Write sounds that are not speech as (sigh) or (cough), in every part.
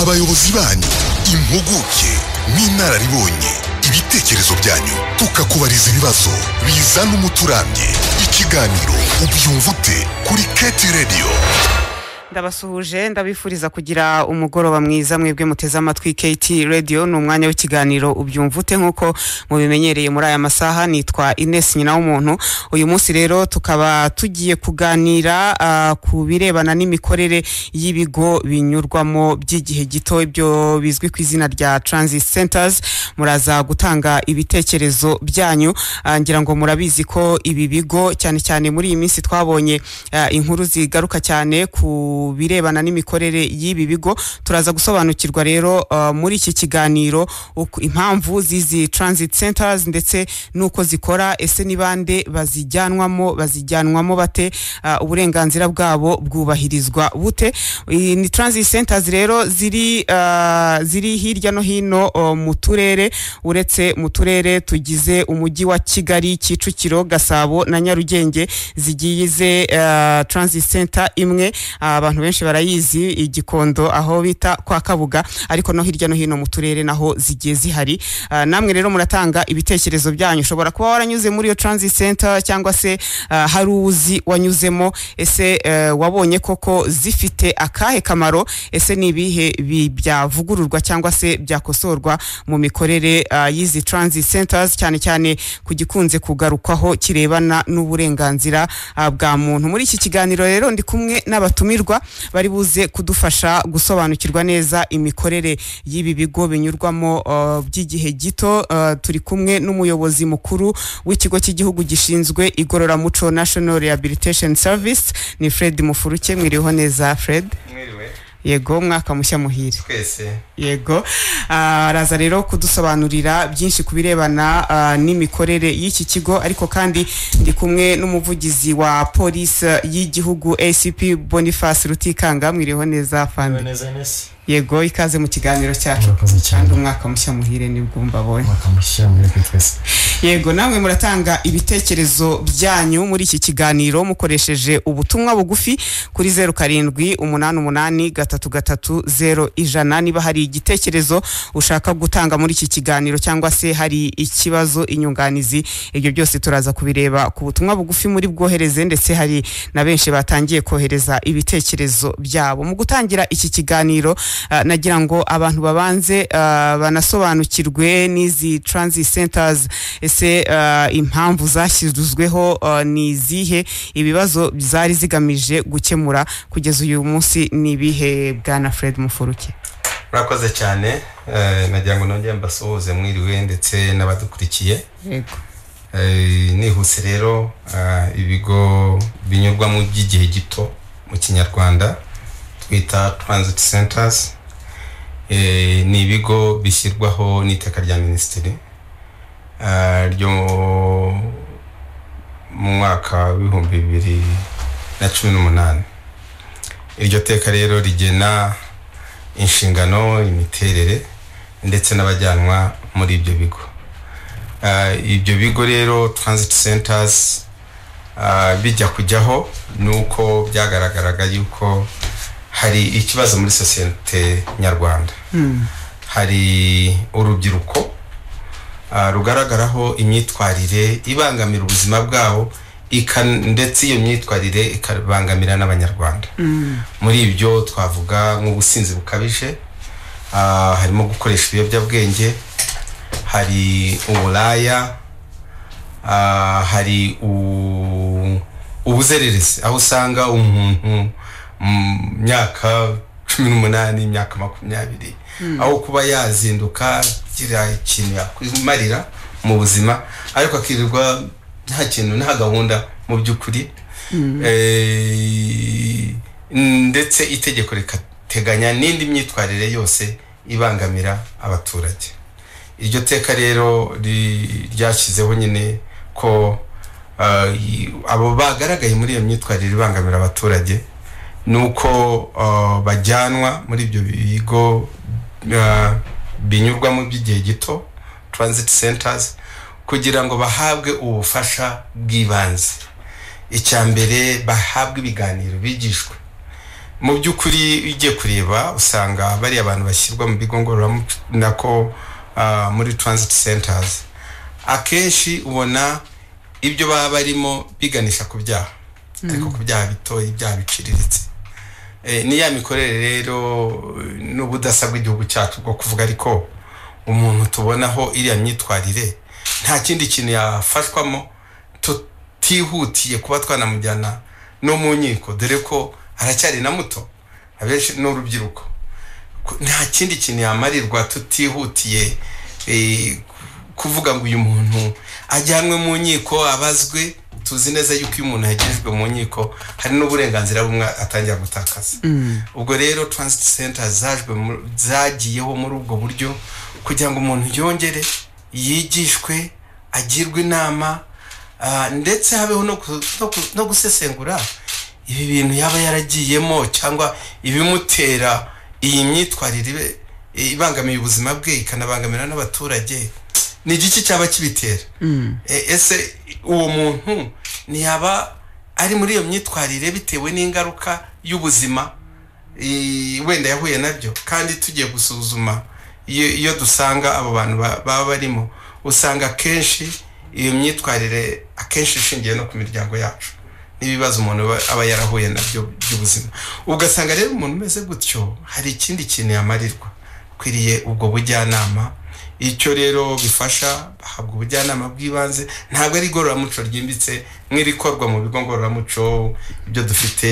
abayobozi banyu impuguke n'inararibonye ibitekerezo byanyu. Tukakubariza ibibazo bizana umuti urambye ikiganiro ubyumva ute kuri keti radiyo ndabasuhuje ndabifuriza kugira umugoroba mwiza mwebwe muteze amatwi KT Radio ni umwanya w'ikiganiro ubyumva ute nk'uko mubimenyereye muri aya masaha nitwa Ines nyina w'umuntu. Uyu munsi rero tukaba tugiye kuganira uh, ku birebana n'imikorere y'ibigo binyurwamo by'igihe gito ibyo bizwi ku izina rya transit centers. Muraza gutanga ibitekerezo byanyu. Uh, ngira ngo murabizi ko ibi bigo cyane cyane muri iyi minsi twabonye uh, inkuru zigaruka cyane ku birebana n'imikorere y'ibi bigo. Turaza gusobanukirwa rero uh, muri iki kiganiro impamvu z'izi transit centers ndetse n'uko zikora ese ni bande bazijyanwamo bazijyanwamo bate? Uh, uburenganzira bwabo bwubahirizwa bute? Ni transit centers rero ziri uh, ziri hirya no hino uh, mu turere. Uretse mu turere tugize umujyi wa Kigali Kicukiro Gasabo na Nyarugenge zigize uh, transit center imwe. Uh, abantu benshi barayizi igikondo aho bita kwa Kabuga ariko no hirya no hino mu turere naho zigiye zihari. Uh, namwe rero muratanga ibitekerezo byanyu. Ushobora kuba waranyuze muri iyo transit center cyangwa se uh, hari uzi wanyuzemo ese uh, wabonye koko zifite akahe kamaro ese ni ibihe bi- byavugururwa cyangwa se byakosorwa mu mikorere uh, y'izi transit centers? Cyane cyane ku gikunze kugarukwaho kirebana n'uburenganzira bwa muntu. Muri iki kiganiro rero ndi kumwe n'abatumirwa bari buze kudufasha gusobanukirwa neza imikorere y'ibi bigo binyurwamo uh, by'igihe gito. Uh, turi kumwe n'umuyobozi mukuru w'ikigo cy'igihugu gishinzwe igororamuco National Rehabilitation Service ni Fred Mufuruke. Mwiriho neza Fred? Mwiriwe. Yego mwaka mushya muhire. Twese. Yego. Ah, araza rero kudusobanurira byinshi ku birebana ah, n'imikorere y'iki kigo ariko kandi ndi kumwe n'umuvugizi wa polisi y'igihugu acp boniface rutikanga. Mwiriho neza fandi. Yego ikaze mu kiganiro cyacu. Kandi umwaka mushya muhire ni bwo mbabonye yego namwe muratanga ibitekerezo byanyu muri iki kiganiro mukoresheje ubutumwa bugufi kuri zeru karindwi umunani umunani gatatu gatatu zeru ijana. Niba hari igitekerezo ushaka gutanga muri iki kiganiro cyangwa se hari ikibazo inyunganizi ibyo byose turaza kubireba ku butumwa bugufi muri bwohereze ndetse hari na benshi batangiye kohereza ibitekerezo byabo. Mu gutangira iki kiganiro nagira ngo abantu babanze ah, banasobanukirwe n'izi transit centers. Ese ah, impamvu zashyizweho ah, ni izihe? Ibibazo zari zigamije gukemura kugeza uyu munsi ni ibihe? Bwana fred mufuruke. Murakoze cyane. Eh, nagira ngo nongere mbasuhuze mwiriwe ndetse n'abadukurikiye. Yego. Eh, nihuse rero ah, ibigo binyurwamo by'igihe gito mu kinyarwanda. Twita transit centers Eh, ni ibigo bishyirwaho n'iteka rya minisitiri ah, ryo mu mwaka w'ibihumbi bibiri na cumi n'umunani. Iryo teka rero rigena inshingano imiterere ndetse n'abajyanwa muri ibyo bigo. Ah, ibyo bigo rero transit centers bijya kujyaho ni uko byagaragaraga yuko hari ikibazo muri sosiyete nyarwanda. Hari urubyiruko ah, rugaragaraho imyitwarire ibangamira ubuzima bwabo ndetse iyo myitwarire ikabangamira n'abanyarwanda. Muri ibyo twavuga nk'ubusinzi bukabije ah, harimo gukoresha ibiyobyabwenge hari uburaya ah, hari u- ubuzererezi. Aho usanga umuntu mu myaka cumi n'umunani imyaka makumyabiri. Aho kuba yazinduka agira ikintu yakwimarira mu buzima ariko akirirwa nta kintu nta gahunda mu by'ukuri. Eh, ndetse itegeko rikateganya n'indi myitwarire yose ibangamira abaturage. Iryo teka rero ryashyizeho nyine ko i- abo bagaragaye muri iyo myitwarire ibangamira abaturage ni uko ah, bajyanwa muri ibyo bigo ah, binyurwamo by'igihe gito transit centers kugira ngo bahabwe ubufasha bw'ibanze. Icya mbere bahabwe ibiganiro bigishwe mu by'ukuri ugiye kureba usanga bariya abantu bashyirwa mu bigo ngororamuco nako ah, muri transit centers. Akenshi ubona ibyo baba barimo biganisha ku byaha. Ariko ku byaha bitoya ibyaha biciriritse. Ni ya mikorere rero eh, n'ubudasa bw'igihugu cyacu bwo kuvuga ariko umuntu tubonaho iriya myitwarire nta kindi kintu yafashwamo tutihutiye kuba twanamujyana no mu nkiko. Dore ko aracyari na muto abenshi n'urubyiruko. Nta kindi kintu yamarirwa tutihutiye eh, kuvuga ngo uyu muntu ajyanwe mu nkiko abazwe tuzi neza yuko iyo umuntu yagejejwe mu nkiko hari n'uburenganzira bumwe atangira gutakaza. Ubwo rero transit center zajwe mu- zagiyeho muri ubwo buryo kugira ngo umuntu yongere yigishwe agirwe inama ah, ndetse habeho no gusesengura ibi bintu yaba yaragiyemo cyangwa ibimutera iyi myitwarire ibangamiye ubuzima bwe ikanabangamira n'abaturage. Ni igiki cyaba kibitera. E- ese uwo muntu ntiyaba ari muri iyo myitwarire bitewe n'ingaruka y'ubuzima wenda yahuye na byo. Kandi tugiye gusuzuma iyo dusanga abo bantu ba- baba barimo usanga akenshi iyo myitwarire akenshi ishingiye no ku miryango yacu. N'ibibazo umuntu aba- aba yarahuye na byo by'ubuzima. Ugasanga rero umuntu umeze gutyo hari ikindi kintu yamarirwa akwiriye ubwo bujyanama icyo rero bifasha bahabwa ubujyanama bw'ibanze ntabwo ari igororamuco ryimbitse nk'irikorwa mu bigo ngororamuco ibyo dufite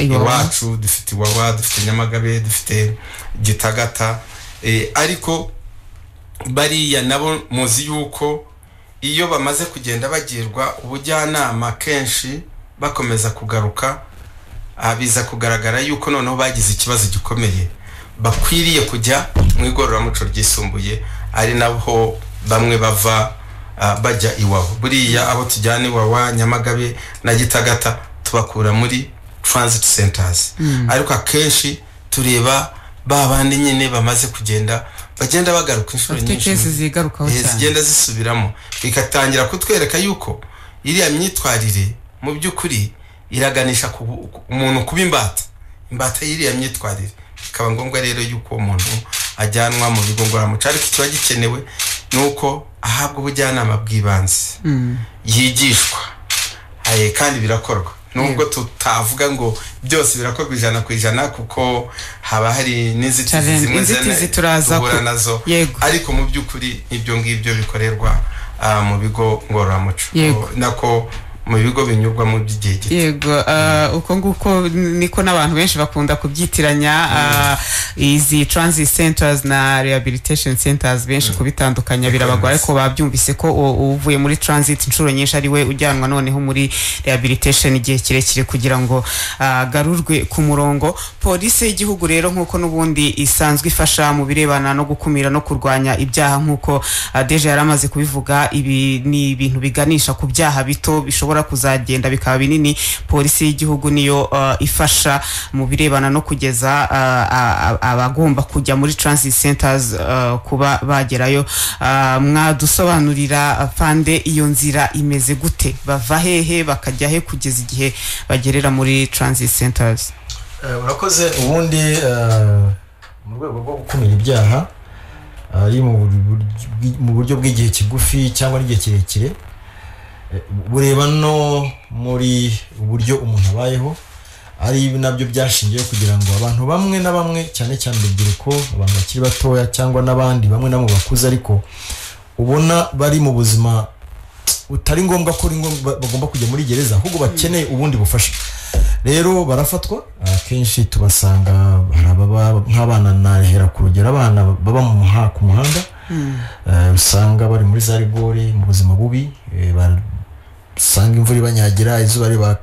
Iwawa. iwacu dufite iwawa dufite nyamagabe dufite gitagata eh, ariko bariya nabo muzi yuko iyo bamaze kugenda bagirwa ubujyanama kenshi bakomeza kugaruka ah, biza kugaragara yuko noneho bagize ikibazo gikomeye bakwiriye kujya mu igororamuco ryisumbuye ari naho bamwe bava ah, bajya iwawa buriya abo tujyana iwawa nyamagabe na gitagata tubakura muri transit centers. Ariko akenshi tureba ba bandi nyine bamaze kugenda bagenda bagaruka inshuro nyinshi. Eh, zigenda zisubiramo. Bikatangira kutwereka yuko iriya myitwarire mu by'ukuri iraganisha umuntu kuba imbata. Imbata y'iriya myitwarire. Bikaba ngombwa rero yuko uwo muntu ajyanwa mu bigo ngororamuco. Ariko ikiba gikenewe ni uko ahabwa ubujyanama bw'ibanze. Yigishwa. Aye, kandi birakorwa. Nubwo tutavuga ngo byose birakorwa ijana ku ijana kuko haba hari n'inzitizi zimwe duhura na zo. Ariko mu by'ukuri ibyo ngibyo bikorerwa ah, mu bigo ngororamuco. Nako mu bigo binyurwamo by'igihe gito. Yego ah, uko nguko niko n'abantu benshi bakunda kubyitiranya ah, izi transit centers na rehabilitation centers benshi kubitandukanya birabagora ariko babyumvise ko uvuye muri transit inshuro nyinshi ari we ujyanwa noneho muri rehabilitation igihe kirekire kugira ngo ah, agarurwe ku murongo. Polisi y'igihugu rero nk'uko n'ubundi isanzwe ifasha mu birebana no gukumira no kurwanya ibyaha nk'uko deje yari amaze kubivuga ibi ni ibintu biganisha ku byaha bito bishobora kuzagenda bikaba binini. Polisi y'igihugu niyo ah, ifasha mu birebana no kugeza ah, abagomba kujya muri transit centers ah, kuba bagerayo. Mwadusobanurira pande iyo nzira imeze gute? Bava hehe bakajya he kugeza igihe bagerera muri transit centers? Eh, urakoze. Ubundi mu rwego rwo gukumira ibyaha ari mu buryo bw'igihe kigufi cyangwa n'igihe kirekire bureba no muri uburyo umuntu abayeho ari na byo byashingiyeho kugira ngo abantu bamwe na bamwe cyane cyane urubyiruko abantu bakiri batoya cyangwa n'abandi bamwe na bamwe bakuze ariko ubona bari mu buzima butari ngombwa ko bagomba kujya muri gereza ahubwo bakeneye ubundi bufasha. Rero barafatwa akenshi tubasanga nk'abana nahera ku rugero abana baba ku muhanda eh, usanga bari muri za rigore mu buzima bubi eh, usanga imvura ibanyagira izuba riba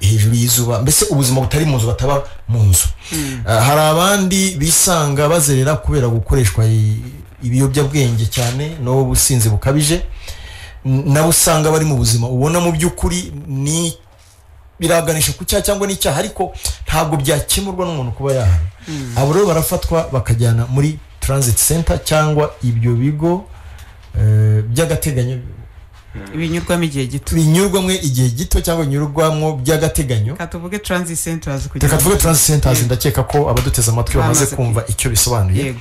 hejuru y'izuba mbese ubuzima butari mu nzu bataba mu nzu. Eh, hari abandi bisanga bazerera kubera gukoreshwa ibiyobyabwenge cyane n'ubusinzi bukabije. Nabo usanga bari mu buzima. Ubona mu by'ukuri ni biraganisha ku cyaha cyangwa n'icyaha ariko ntabwo byakemurwa n'umuntu kuba yahana abo rero barafatwa bakajyana muri transit center cyangwa ibyo bigo eh, by'agateganyo ibinyurwamo igihe gito. Binyurwamo igihe gito cyangwa binyurwamo by'agateganyo. Reka tuvuge transit centers kugira reka tuvuge centers. Yego. ndakeka ko abaduteze amatwi bamaze kumva icyo bisobanuye.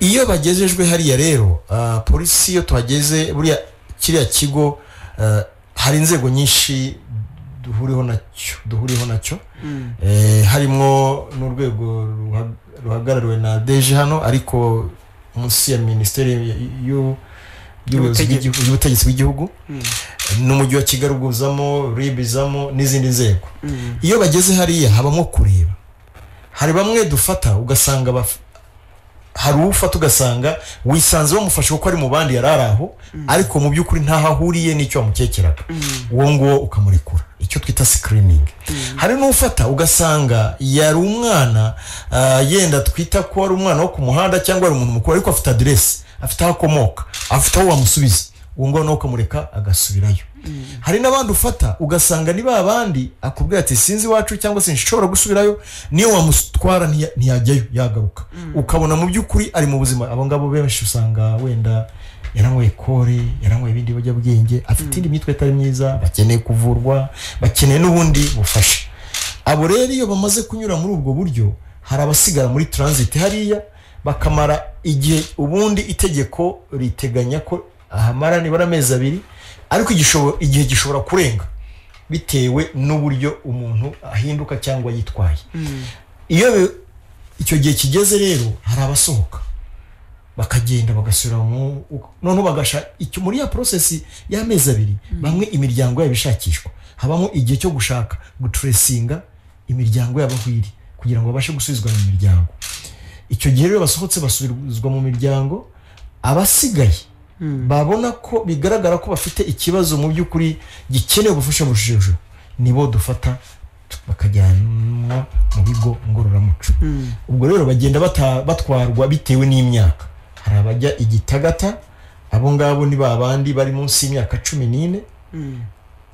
Iyo bagejejwe hariya rero ah, polisi iyo tuhageze buriya kiriya kigo ah, hari inzego nyinshi duhuriyeho na cyo duhuriyeho na cyo. Eh, harimo n'urwego ruha- ruhagarariwe na deje hano ariko munsi ya minisiteri y'u- Y'ubutegetsi. bw'igihugu- bw'igihugu n'umujyi wa kigali uguzamo rib izamo n'izindi nzego. Iyo bageze hariya habamo kureba. Hari bamwe dufata ugasanga hari ufata ugasanga wisanze bamufashe kuko ari mu bandi yari ari aho ariko mu by'ukuri ntaho ahuriye n'icyo wamukekeraga uwo nguwo ukamurekura. Icyo twita sikiriningi hari n'ufata ugasanga yari umwana ah, yenda twita ko ari umwana wo ku muhanda cyangwa ari umuntu mukuru ariko afite aderesi afite aho akomoka afite aho wamusubiza uwo nguwo nawe ukamureka agasubirayo. Hari n'abandi ufata ugasanga ni ba bandi akubwira ati sinzi iwacu cyangwa se nshobora gusubirayo. Niyo wamutwara ntiya- ntiyajyayo yagaruka. Ukabona mu by'ukuri ari mu buzima. Abo ngabo benshi usanga wenda yaranyweye kore yaranyweye ibindi biyobyabwenge afite indi mitwe itari myiza bakeneye kuvurwa bakeneye n'ubundi bufasha. Abo rero iyo bamaze kunyura muri ubwo buryo hari abasigara muri transit hariya bakamara igihe ubundi itegeko riteganya ko ahamara nibura amezi abiri ariko igihe gishobora kurenga bitewe n'uburyo umuntu ahinduka cyangwa yitwaye. Iyo bi- icyo gihe kigeze rero hari abasohoka bakagenda bagasubira mu noneho bagasha icyo muri ya porosesi y'amezi abiri bamwe imiryango yabo ishakishwa. Habamo igihe cyo gushaka guturesinga imiryango yabo aho iri kugira ngo babashe gusubizwa mu miryango. Icyo gihe rero basohotse basubizwa mu miryango abasigaye babona ko bigaragara ko bafite ikibazo mu by'ukuri gikeneye ubufasha burushijeho nibo dufata bakajyanwa mu bigo ngororamuco. Ubwo rero bagenda batwarwa bitewe n'imyaka. Hari abajya igitagata abo ngabo ni ba bandi bari munsi y'imyaka cumi n'ine.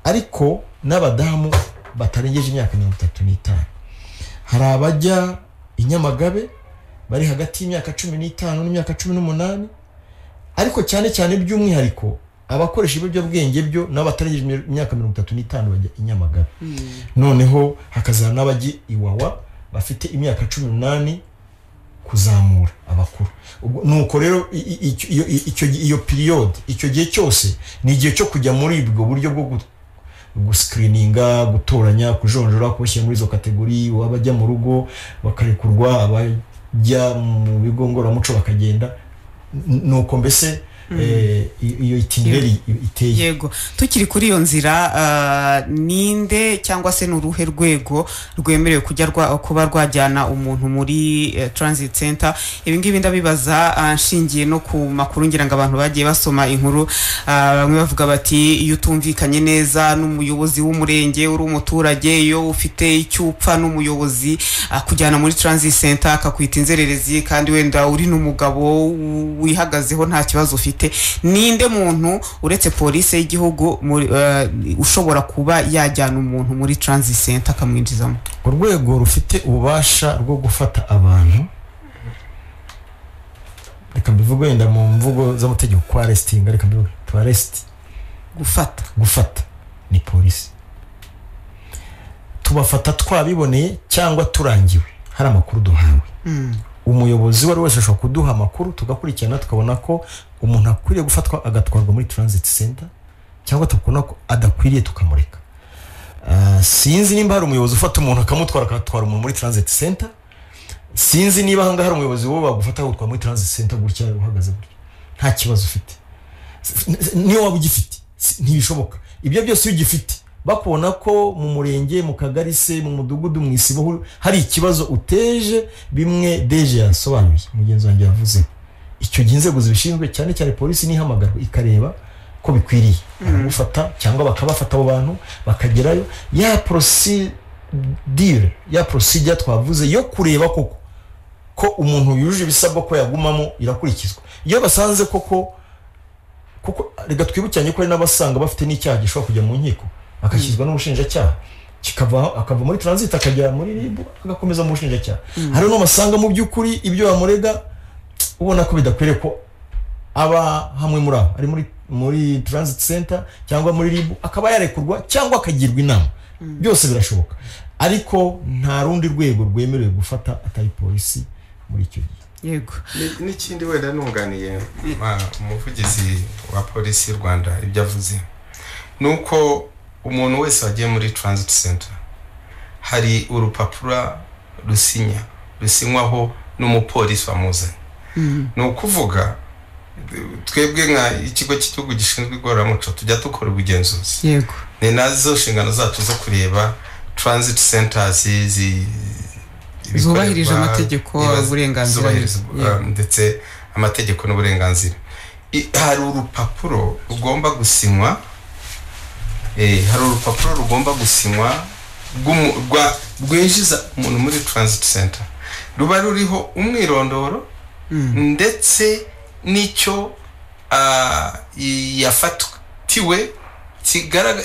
Ariko n'abadamu batarengeje imyaka mirongo itatu n'itanu. Hari abajya i nyamagabe bari hagati y'imyaka cumi n'itanu n'imyaka cumi n'umunani ariko cyane cyane by'umwihariko abakoresha ibiyobyabwenge byo nabo batarengeje imyaka mirongo itatu n'itanu bajya i nyamagabe. Noneho hakazana n'abajya iwawa bafite imyaka cumi n'umunani kuzamura abakuru. Nuko rero iyo- piriyode icyo gihe cyose ni igihe cyo kujya muri ubwo buryo bwo gu- gusikirininga gutoranya kujonjora kubashyira muri izo kategori abajya mu rugo bakarekurwa abajya mu bigo ngororamuco bakagenda N- nuko mbese iyo itinereri iteye. Yego. Tukiri kuri iyo nzira ah, ninde cyangwa se ni uruhe rwego rwemerewe kujya kuba rwajyana umuntu muri eh, transit center? Ibi ngibi ndabibaza ah, nshingiye no ku makuru ngira ngo abantu bagiye basoma inkuru. Ah, bamwe bavuga bati iyo utumvikanye neza n'umuyobozi w'umurenge uri umuturage iyo ufite icyo upfa n'umuyobozi akujyana muri transit center akakwita inzererezi kandi wenda uri n'umugabo wihagazeho nta kibazo ufite. Ninde muntu uretse polisi y'igihugu eh, ushobora kuba yajyana umuntu muri transit center akamwinjizamo? Urwego rufite ububasha bwo gufata abantu. Reka mbivuge wenda mu mvugo z'amategeko kwa aresitinga reka mbivuge. Tu aresiti gufata. Gufata. Ni polisi tubafata twabiboneye cyangwa turangiwe. Hari amakuru duhawe. Umuyobozi uwo ari we wese ashobora kuduha amakuru tugakurikirana tukabona ko umuntu akwiriye gufatwa agatwarwa muri transit center cyangwa tukabona ko adakwiriye tukamureka. Ah, sinzi nimba hari umuyobozi ufata umuntu akamutwara agatwara umuntu muri transit center. Sinzi niba ahangaha hari umuyobozi wo bagufata agutwara muri transit center gutya uhagaze gutya. Nta kibazo ufite. Niyo waba ugifite. Ntibishoboka. Ibyo byose iyo ugifite bakubona ko mu murenge mu kagari se mu mudugudu mu isibo hari ikibazo uteje bimwe deje yasobanuye. Mugenzi wanjye yavuze. Icyo gihe inzego zibishinzwe cyane cyane polisi nihamagarwa ikareba ko bikwiriye. Baragufata cyangwa bakabafata abo bantu bakagerayo. Ya porosidire ya porosijya twavuze yo kureba koko ko umuntu yujuje ibisabwa ko yagumamo irakurikizwa. Iyo basanze koko kuko reka twibukiranye ko hari n'abasanga bafite n'icyaha gishobora kujya mu nkiko agashyizwa n'ubushinjacyaha. Kikava akava muri transit akajya muri rib agakomeza mu bushinjacyaha. Hari n'umusanga mu by'ukuri ibyo bamurega ubona ko bidakwiriye ko aba hamwe muri abo ari muri muri transit center cyangwa muri ribu akaba yarekurwa cyangwa akagirwa inama. Byose birashoboka. Ariko nta rundi rwego rwemerewe gufata atari polisi muri icyo gihe. Yego. Ni- n'ikindi wenda nunganiye umuvugizi wa polisi y'u rwanda ibyo avuze? Ni uko umuntu wese wagiye muri transit center hari urupapuro rusinya rusinywaho n'umupolisi wamuzanye ni ukuvuga twebwe nka ikigo cy'igihugu gishinzwe igororamuco tujya dukora ubugenzuzi. Yego. Ni na zo nshingano zacu zo kureba transit centers Zubahirije amategeko, uburenganzira. um, ndetse amategeko n'uburenganzira. Hari urupapuro rugomba gusinywa eh, hari urupapuro rugomba gusinywa rwinjiza umuntu muri transit center. Ruba ruriho umwirondoro ndetse n'icyo ah, yafatiwe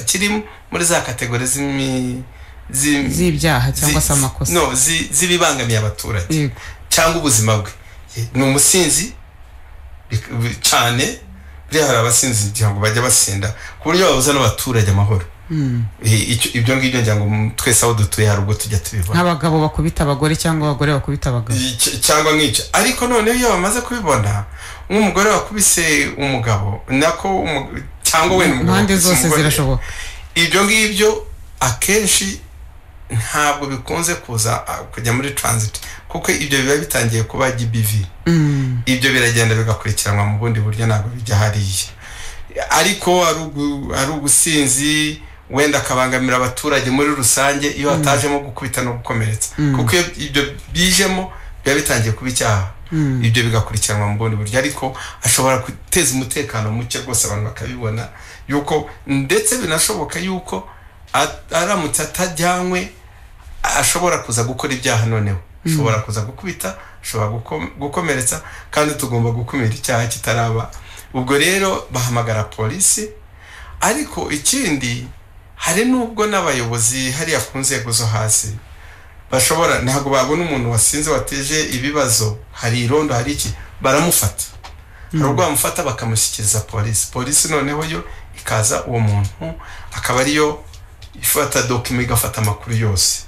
kiri muri za kategori z'ibyaha cyangwa se amakosa. z'ibibangamiye abaturage cyangwa ubuzima bwe. Ni umusinzi cyane buriya hari abasinzi kugira ngo bajye basinda ku buryo babuza n'abaturage amahoro. Ibyo ngibyo ngira ngo twese aho dutuye hari ubwo tujya tubibona. Nk'abagabo bakubita abagore cyangwa abagore bakubita abagabo? Cy- cyangwa nk'icyo. Ariko noneho iyo bamaze kubibona nk'umugore wakubise umugabo nako cyangwa wenda umugabo impande zose zirashoboka. Ibyo ngibyo akenshi ntabwo bikunze kuza kujya muri transit kuko ibyo biba bitangiye kuba gbv Mm, ibyo biragenda bigakurikiranwa mu bundi buryo ntabwo bijya hariya. Ariko ari ubusinzi wenda akabangamira abaturage muri rusange iyo hatajemo gukubita no gukomeretsa. Kuko iyo ibyo bijemo biba bitangiye kuba icyaha. Ibyo bigakurikiranwa mu bundi buryo. Ariko ashobora guteza umutekano muke rwose abantu bakabibona yuko ndetse binashoboka yuko aramutse atajyanywe ashobora kuza gukora ibyaha noneho. Ashobora kuza gukubita ashobora guko- gukomeretsa kandi tugomba gukumira icyaha kitaraba. Ubwo rero bahamagara polisi ariko ikindi hari n'ubwo n'abayobozi hariya ku nzego zo hasi bashobora ntabwo babona umuntu wasinze wateje ibibazo hari irondo hari iki baramufata. Hari ubwo bamufata bakamushyikiriza polisi polisi noneho yo ikaza uwo muntu akaba ariyo ifata dokima igafata amakuru yose.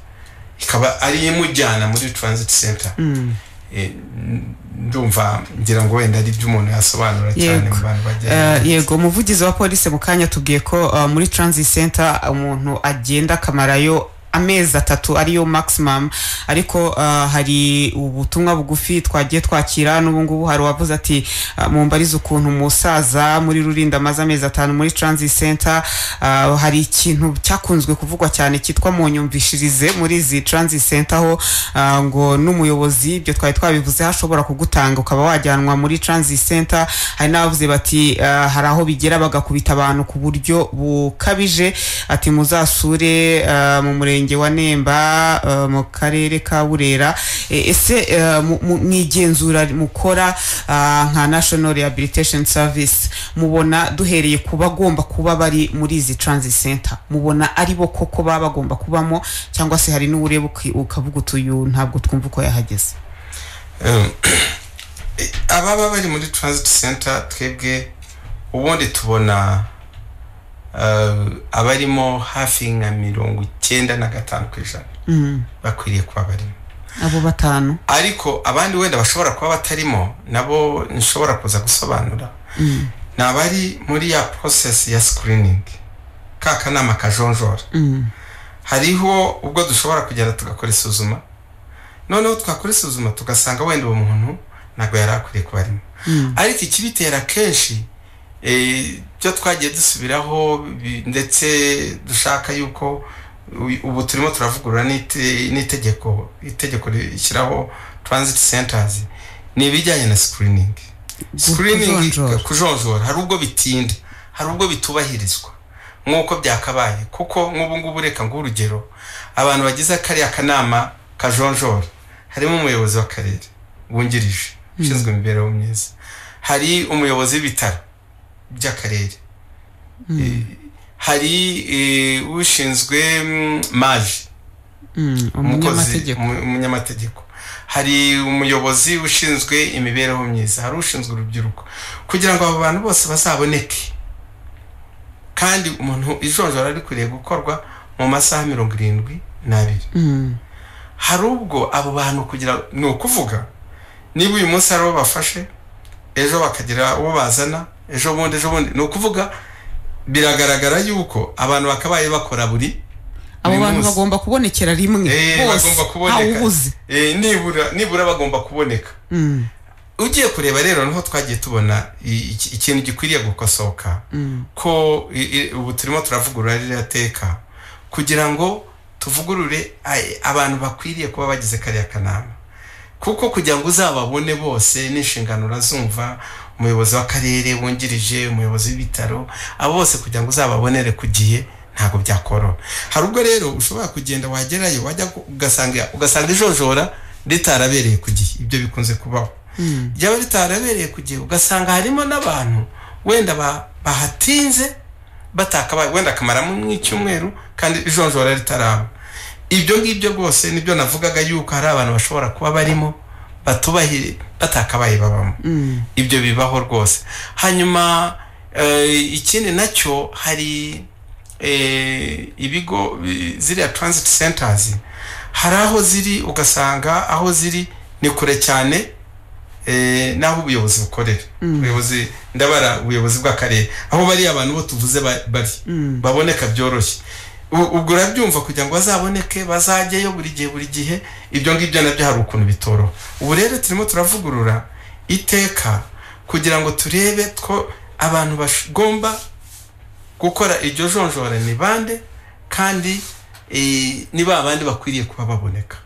Ikaba ari imujyana muri transit center. Eh, n- ndumva ngira ngo wenda ari ibyo umuntu yasobanura cyane mu bantu bagenda Eh, yego. Umuvugizi wa polisi mu kanya tubwiye ko uh, muri transit center umuntu agenda akamarayo amezi atatu ariyo maximum. Ariko uh, hari ubutumwa bugufi twagiye twakira n'ubu ngubu hari uwavuze ati uh, mumbarize ukuntu umusaza muri rurinda amaze amezi atanu muri transit center. Uh, hari ikintu cyakunzwe kuvugwa cyane cyitwa mu nyumvishirize muri izi transit center aho uh, ngo n'umuyobozi ibyo twari twabivuze ashobora kugutanga ukaba wajyanwa muri transit center. Hari n'abavuze bati uh, hari aho bigera bagakubita abantu ku buryo bukabije. Ati muzasure uh, mu murenge wa nemba uh, mu karere ka burera. E, ese uh, mu- igenzura mukora uh, nka national rehabilitation service mubona duhereye ku bagomba kuba bari muri izi transit center? Mubona ari bo koko baba bagomba kubamo cyangwa se hari uki- ukavuga uti uyu ntabwo twumva uko yahageze? (clears throat) Ababa bari muri transit center twebwe ubundi tubona abarimo hafi nka mirongo icyenda na gatanu ku ijana. Mm. bakwiriye kuba barimo. Abo batanu. Ariko abandi wenda bashobora kuba batarimo nabo nshobora kuza gusobanura. Ni abari muri ya process ya screening. Ka kanama kajonjora Mm. hariho ubwo dushobora kugenda tugakora isuzuma. Noneho twakora isuzuma tugasanga wenda uwo muntu ntabwo yari akwiriye kuba arimo. Ariko ikibitera kenshi eh, byo twagiye dusubiraho bi- ndetse dushaka yuko ubu turimo turavugurura n'ite- n'itegeko itegeko rishyiraho transit centers. Ni ibijyanye na screening. Screening kujonjora. kujonjora. Hari ubwo bitinda. Hari ubwo bitubahirizwa. Nk'uko byakabaye. Kuko nk'ubu ngubu reka nguhe urugero. Abantu bagize kariya kanama kajonjora. Harimo umuyobozi w'akarere wungirije ushinzwe imibereho myiza. Hari umuyobozi w'ibitaro. By'akarere. Eh, hari eh, ushinzwe mm, maji Mm. umunyamategeko. Umu- umunyamategeko. Hari umuyobozi ushinzwe imibereho myiza. Hari ushinzwe urubyiruko. Kugira ngo abo bantu bose bazaboneke. Kandi umuntu ijonjora rikwiriye gukorwa mu masaha mirongo irindwi n'abiri. Hari ubwo abo bantu kugira ni ukuvuga niba uyu munsi ari uwo bafashe ejo bakagira uwo bazana ejo bundi ejo bundi. Ni ukuvuga biragaragara yuko abantu bakabaye bakora buri abo bantu bagomba kubonekera rimwe. Eh, bose. ntawubuze Eh, nibura nibura bagomba kuboneka. Mm, ugiye kureba rero ni ho twagiye tubona ikintu gikwiriye gukosoka. Ko i- i- ubu turimo turavugurura ririya teka. Kugira ngo tuvugurure abantu bakwiriye kuba bagize kariya kanama. Kuko kugira ngo uzababone bose n'inshingano urazumva umuyobozi w'akarere wungirije umuyobozi w'ibitaro abo bose kugira ngo uzababonere ku gihe ntabwo byakoroha hari ubwo rero ushobora kugenda wagerayo wajya ugasanga ugasanga ijonjora ritarabereye ku gihe. Ibyo bikunze kubaho. Ryaba ritarabereye ku gihe ugasanga harimo n'abantu wenda ba- bahatinze batakabaye wenda akamaramo nk'icyumweru kandi ijonjora ritaraba. Ibyo ngibyo rwose ni byo navugaga yuko hari abantu bashobora kuba barimo batakabaye babamo. Ibyo bibaho rwose. Hanyuma eh, ikindi na cyo hari eh, ibigo bi- ziriya transit centers. Hari aho ziri ugasanga aho ziri ni kure cyane eh, n'aho ubuyobozi bukorera. Ubuyobozi ndabara ubuyobozi bw'akarere. Aho bari abantu bo tuvuze ba- bari. Baboneka byoroshye. Ubwo urabyumva kugira ngo bazaboneke bazajyeyo buri gihe buri gihe. Ibyo ngibyo na byo hari ukuntu bitoroha ubu rero turimo turavugurura iteka kugira ngo turebe ko abantu bagomba gukora iryo jonjora ni bande kandi eh, ni ba bandi bakwiriye kuba baboneka.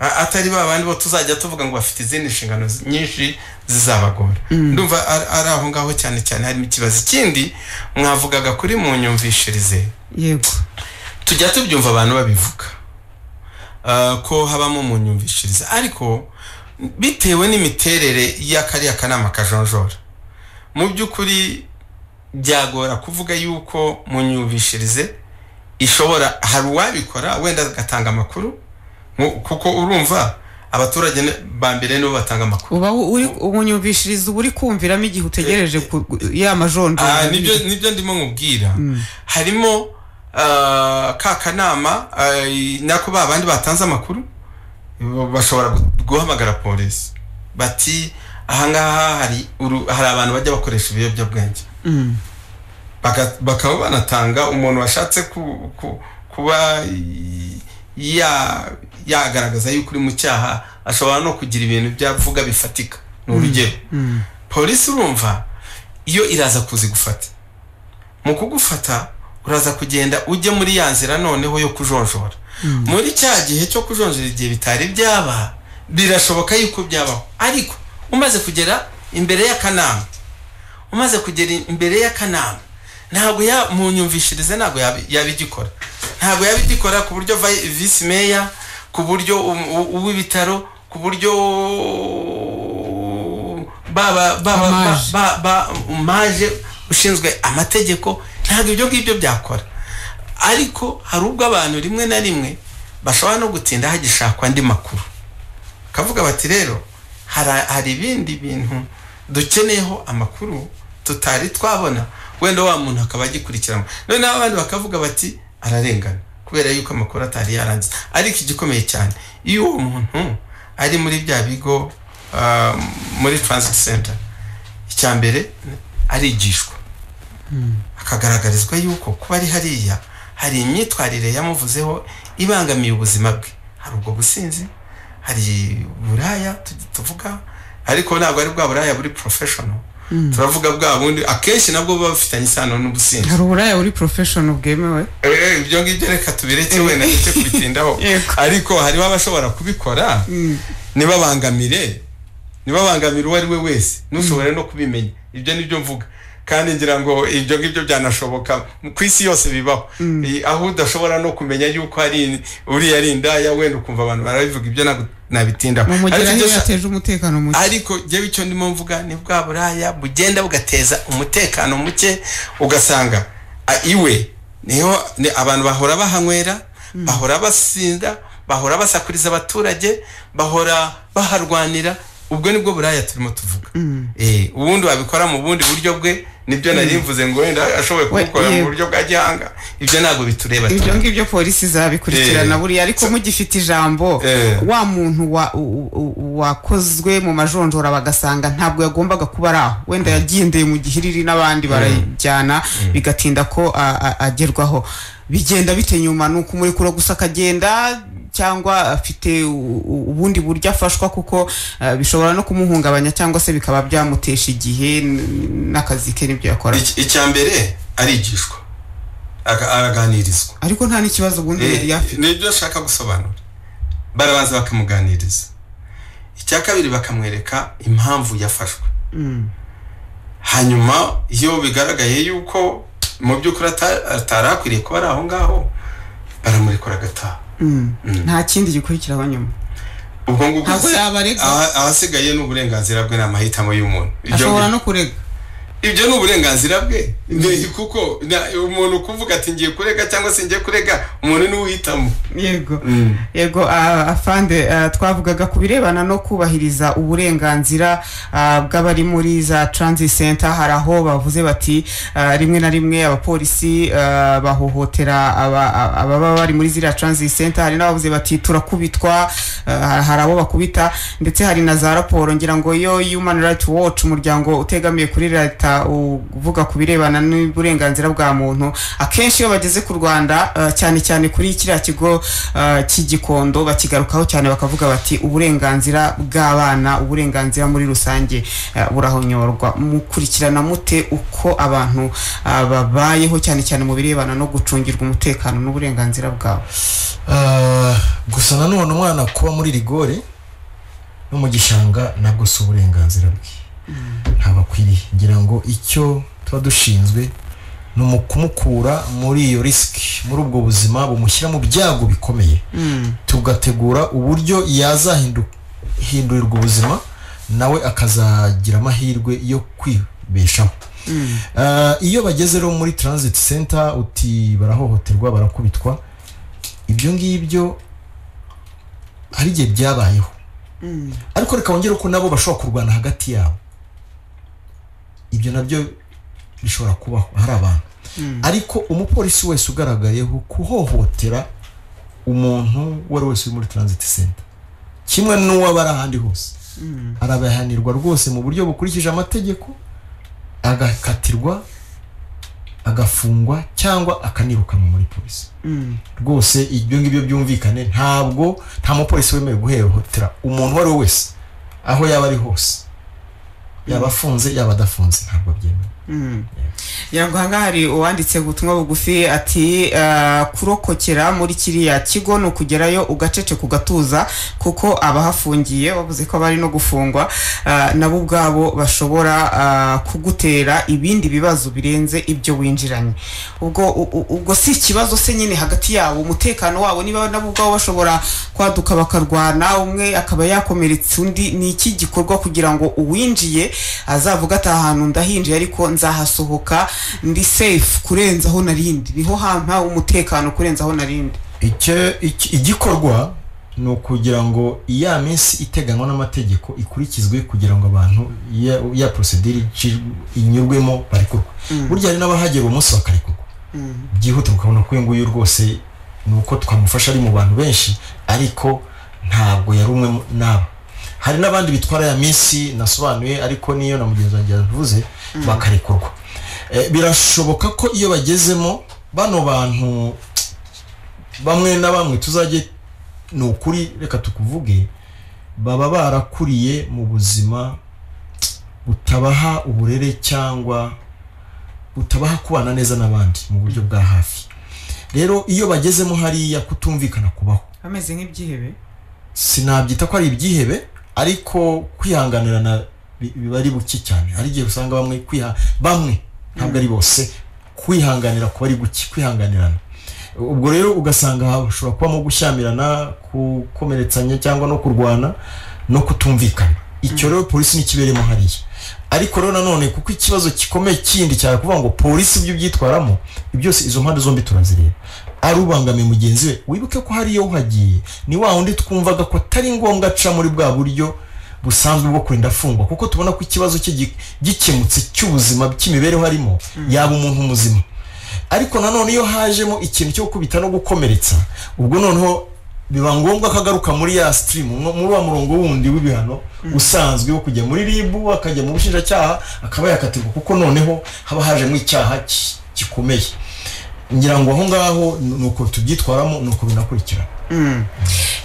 A- atari ba bandi bo tuzajya tuvuga ngo bafite izindi nshingano nyinshi zizabagora. Ndumva ari ari aho ngaho cyane cyane harimo ikibazo. Ikindi mwavugaga kuri mu nyumvishirize. Yego. Tujya tubyumva abantu babivuga. Ah, ko habamo mu nyumvishirize ariko bitewe n'imiterere y'akariya kanama kajonjora mu by'ukuri byagora kuvuga yuko mu nyumvishirize ishobora hari uwabikora wenda agatanga amakuru kuko urumva abaturage ba mbere nibo batanga amakuru. Uba uri umunyumvishiriza uba uri kumviramo igihe utegereje ya Ah, majonjora ni byo ni byo ndimo nkubwira. Harimo ah, ka kanama ah, nako ba bandi batanze amakuru bashobora gu- guhamagara polisi bati ahangaha hari hari abantu bajya bakoresha ibiyobyabwenge. Mm, Baka- bakaba banatanga umuntu washatse ku- ku- kuba yagaragaza yuko uri mu cyaha ashobora no kugira ibintu byavuga bifatika. Ni urugero. Polisi urumva iyo iraza kuzigufata. Mu kugufata uraza kugenda ujye muri ya nzira noneho yo kujonjora. Muri cya gihe cyo kujonjora igihe bitari byaba birashoboka yuko byabaho. Ariko umaze kugera imbere y'akanama umaze kugera imbere y'akanama ntabwo ya mu nyumvishirize ntabwo yabi- yabigikora ntabwo yabigikora ku buryo vi- visi meya ku buryo uw'ibitaro ku buryo baba baba ba- Maje. ba- ba- maje ushinzwe amategeko ntabwo ibyo ngibyo byakora. Ariko hari ubwo abantu rimwe na rimwe bashobora no gutinda hagishakwa andi makuru. Kavuga bati rero hari ibindi bintu dukeneyeho amakuru tutari twabona wenda wa muntu akaba agikurikirana noneho abandi bakavuga bati ararengana kubera yuko amakuru atari yarangiza ariko igikomeye cyane iyo uwo muntu ari muri bya bigo ah, muri transit center icya mbere arigishwa. Akagaragarizwa yuko kuba ari hariya hari imyitwarire yamuvuzeho ibangamiye ubuzima bwe. Hari ubwo businzi hari buraya tu- tuvuga ariko ntabwo ari bwa buraya buri professional. Turavuga bwa bundi akenshi nabwo buba bufitanye isano n'ubusinzi. Hari uburaya buri professional bwemewe? Eh, ibyo ngibyo reka tubireke wenda ndetse kubitindaho (laughs) ariko hariho abashobora kubikora ntibabangamire ntibabangamire uwo ari we wese. Ntushobore no kubimenya. Ibyo ni byo mvuga. Kandi ngira ngo ibyo ngibyo byanashoboka. Ku isi yose bibaho. Eh, aho udashobora no kumenya yuko hari uriya ari indaya wenda ukumva abantu barabivuga ibyo nabitindaho Ariko njyewe icyo ndimo mvuga ni bwa buraya bugenda bugateza umutekano muke ugasanga iwe ni ho ni abantu bahora bahanywera bahora basinda bahora basakuriza abaturage bahora baharwanira. Ubwo ni bwo buraya turimo tuvuga. Eh ubundi wabikora mu bundi buryo bwe ni byo nari mvuze ngo wenda ashoboye kubikora mu yego. buryo bwa gihanga. Ibyo ntabwo bitureba ibyo ngibyo polisi zabikurikirana Eh. buriya ariko mugifite ijambo Eh. wa muntu wakozwe mu majonjora bagasanga ntabwo yagombaga kuba ari aho. Wenda yagendeye mu gihiriri n'abandi barajyana bigatinda ko agerwaho. Bigenda bite nyuma? Ni ukumurekura gusa akagenda cyangwa afite ubundi buryo afashwa kuko eh, bishobora no kumuhungabanya cyangwa se bikaba byamutesha igihe n'akazi ke n'ibyo yakora icya mbere arigishwa aga- araganirizwa. Ariko nta n'ikibazo ubundi Eh, yari afite. ni byo ashaka gusobanura. Barabanza bakamuganiriza. Icya kabiri bakamwereka impamvu yafashwe. Hanyuma iyo bigaragaye yuko mu by'ukuri ata- atari akwiriye kuba ari aho ngaho baramurekura agataha. Nta kindi gikurikiraho nyuma. Ubwo ngubwo ahasigaye ni uburenganzira bwe ni amahitamo y'umuntu ashobora no kurega ibyo ni uburenganzira bwe. Kuko umuntu kuvuga ati ngiye kurega cyangwa se ngiye kurega umuntu ni we uhitamo yego. Yego ah, afande ah, twavugaga ku birebana no kubahiriza uburenganzira ah, bw'abari muri za transit center. Hari aho bavuze bati rimwe na rimwe abapolisi ah, bahohotera aba- aba- ababa bari muri ziriya transit center. Hari n'abavuze bati turakubitwa. Hari abo bakubita. Ndetse hari na za raporo ngira ngo iyo human rights watch umuryango utegamiye kuri leta uvuga ku birebana n'uburenganzira bwa muntu. Akenshi iyo bageze ku rwanda uh, cyane cyane kuri kiriya kigo uh, cy'igikondo bakigarukaho cyane bakavuga bati uburenganzira bw'abana uburenganzira muri rusange uh, burahonyorwa. Mukurikirana mute uko abantu babayeho cyane cyane mu birebana no gucungirwa umutekano n'uburenganzira bwabo. Gusa nanone umwana kuba muri rigore no mu gishanga nabwo si uburenganzira bwe. Ntabwo akwiriye ngira ngo icyo tuba dushinzwe ni umu- kumukura muri iyo risiki muri ubwo buzima bumushyira mu byago bikomeye. Tugategura uburyo yazahindurirwa ubuzima nawe akazagira amahirwe yo kwibeshaho. Ah, iyo bageze rero muri transit center uti barahohoterwa barakubitwa ibyo ngibyo hari igihe byabayeho. Ariko reka wongere ko nabo bashobora kurwana hagati yabo. Ibyo na byo bishobora kubaho hari abantu. Ariko umupolisi wese ugaragayeho kuhohotera umuntu uwo ari we wese uri muri transit center. Kimwe n'uwaba ari ahandi hose. Arabihanirwa rwose mu buryo bukurikije amategeko agakatirwa agafungwa cyangwa akanirukanwa muri polisi rwose ibyo ngibyo byumvikane ntabwo nta mupolisi wemerewe guhohotera umuntu uwo ari we wese aho yaba ari hose. Yaba afunze yaba adafunze ntabwo byemewe. Ngo ahangaha hari uwanditse ubutumwa bugufi ati ah, kurokokera muri kiriya kigo ni ukugerayo ugaceceka ugatuza kuko abahafungiye bavuze ko bari no gufungwa. Ah, nabo ubwabo bashobora ah, kugutera ibindi bibazo birenze ibyo winjiranye. Ubwo ubwo si ikibazo se nyine hagati yabo umutekano wabo niba nabo ubwabo bashobora kwaduka bakarwana umwe akaba yakomeretsa undi ni iki gikorwa kugira ngo uwinjiye azavuga ati aha hantu ndahinjiye ariko nzahasohoka ndi safe kurenza aho narindi ni ho hampa umutekano kurenza aho narindi igikorwa ni ukugira ngo ya minsi iteganywa n'amategeko ikurikizwe kugira ngo abantu ya, ici- inyurwemo barekurwe burya hari n'abahagera uwo munsi bakarekurwa byihuta ukabona ko uyu nguyu rwose ni uko twamufasha ari mu bantu benshi ariko ntabwo yari umwe nabo hari n'abandi bitwara ya minsi nasobanuye ariko niyo na mugenzi wanjye yavuze bakarekurwa Eh, birashoboka ko iyo bagezemo bano bantu bamwe na bamwe tuzajye ni ukuri reka tukuvuge baba barakuriye mu buzima butabaha uburere cyangwa butabaha kubana neza n'abandi mu buryo bwa hafi. Rero iyo bagezemo hariya kutumvikana kubaho. Bameze nk'ibyihebe? Sinabyita ko ari ibyihebe ariko kwihanganirana bi- biba ari buke cyane. Hari igihe usanga bamwe bamwe ntabwo ari bose. Kwihanganira kuba ari guke kwihanganirana. Ubwo rero ugasanga hashobora kubamo gushyamirana gukomeretsanya cyangwa no kurwana no kutumvikana. Icyo rero polisi ntikiberemo hariya. Ariko rero nanone kuko ikibazo gikomeye kindi cyane kuvuga ngo polisi ibyo byitwaramo byose izo mpande zombi turazireba. Ari ubangamiye mugenzi we. Wibuke ko hariyo uhagiye ni wa wundi twumvaga ko atari ngombwa aca muri bwa buryo busanzwe bwo kurinda afungwa kuko tubona ko ikibazo cye gi- gikemutse cy'ubuzima cy'imibereho arimo yaba umuntu muzima. Ariko nanone iyo hajemo ikintu cyo gukubita no gukomeretsa ubwo noneho biba ngombwa ko agaruka muri ya sitirimu muri wa murongo wundi w'ibihano usanzwe wo kujya muri ribu akajya mu bushinjacyaha akaba yakatirwa kuko noneho haba hajemo icyaha gikomeye. Ngira ngo aho ngaho ni uko tubyitwaramo ni uko binakurikirana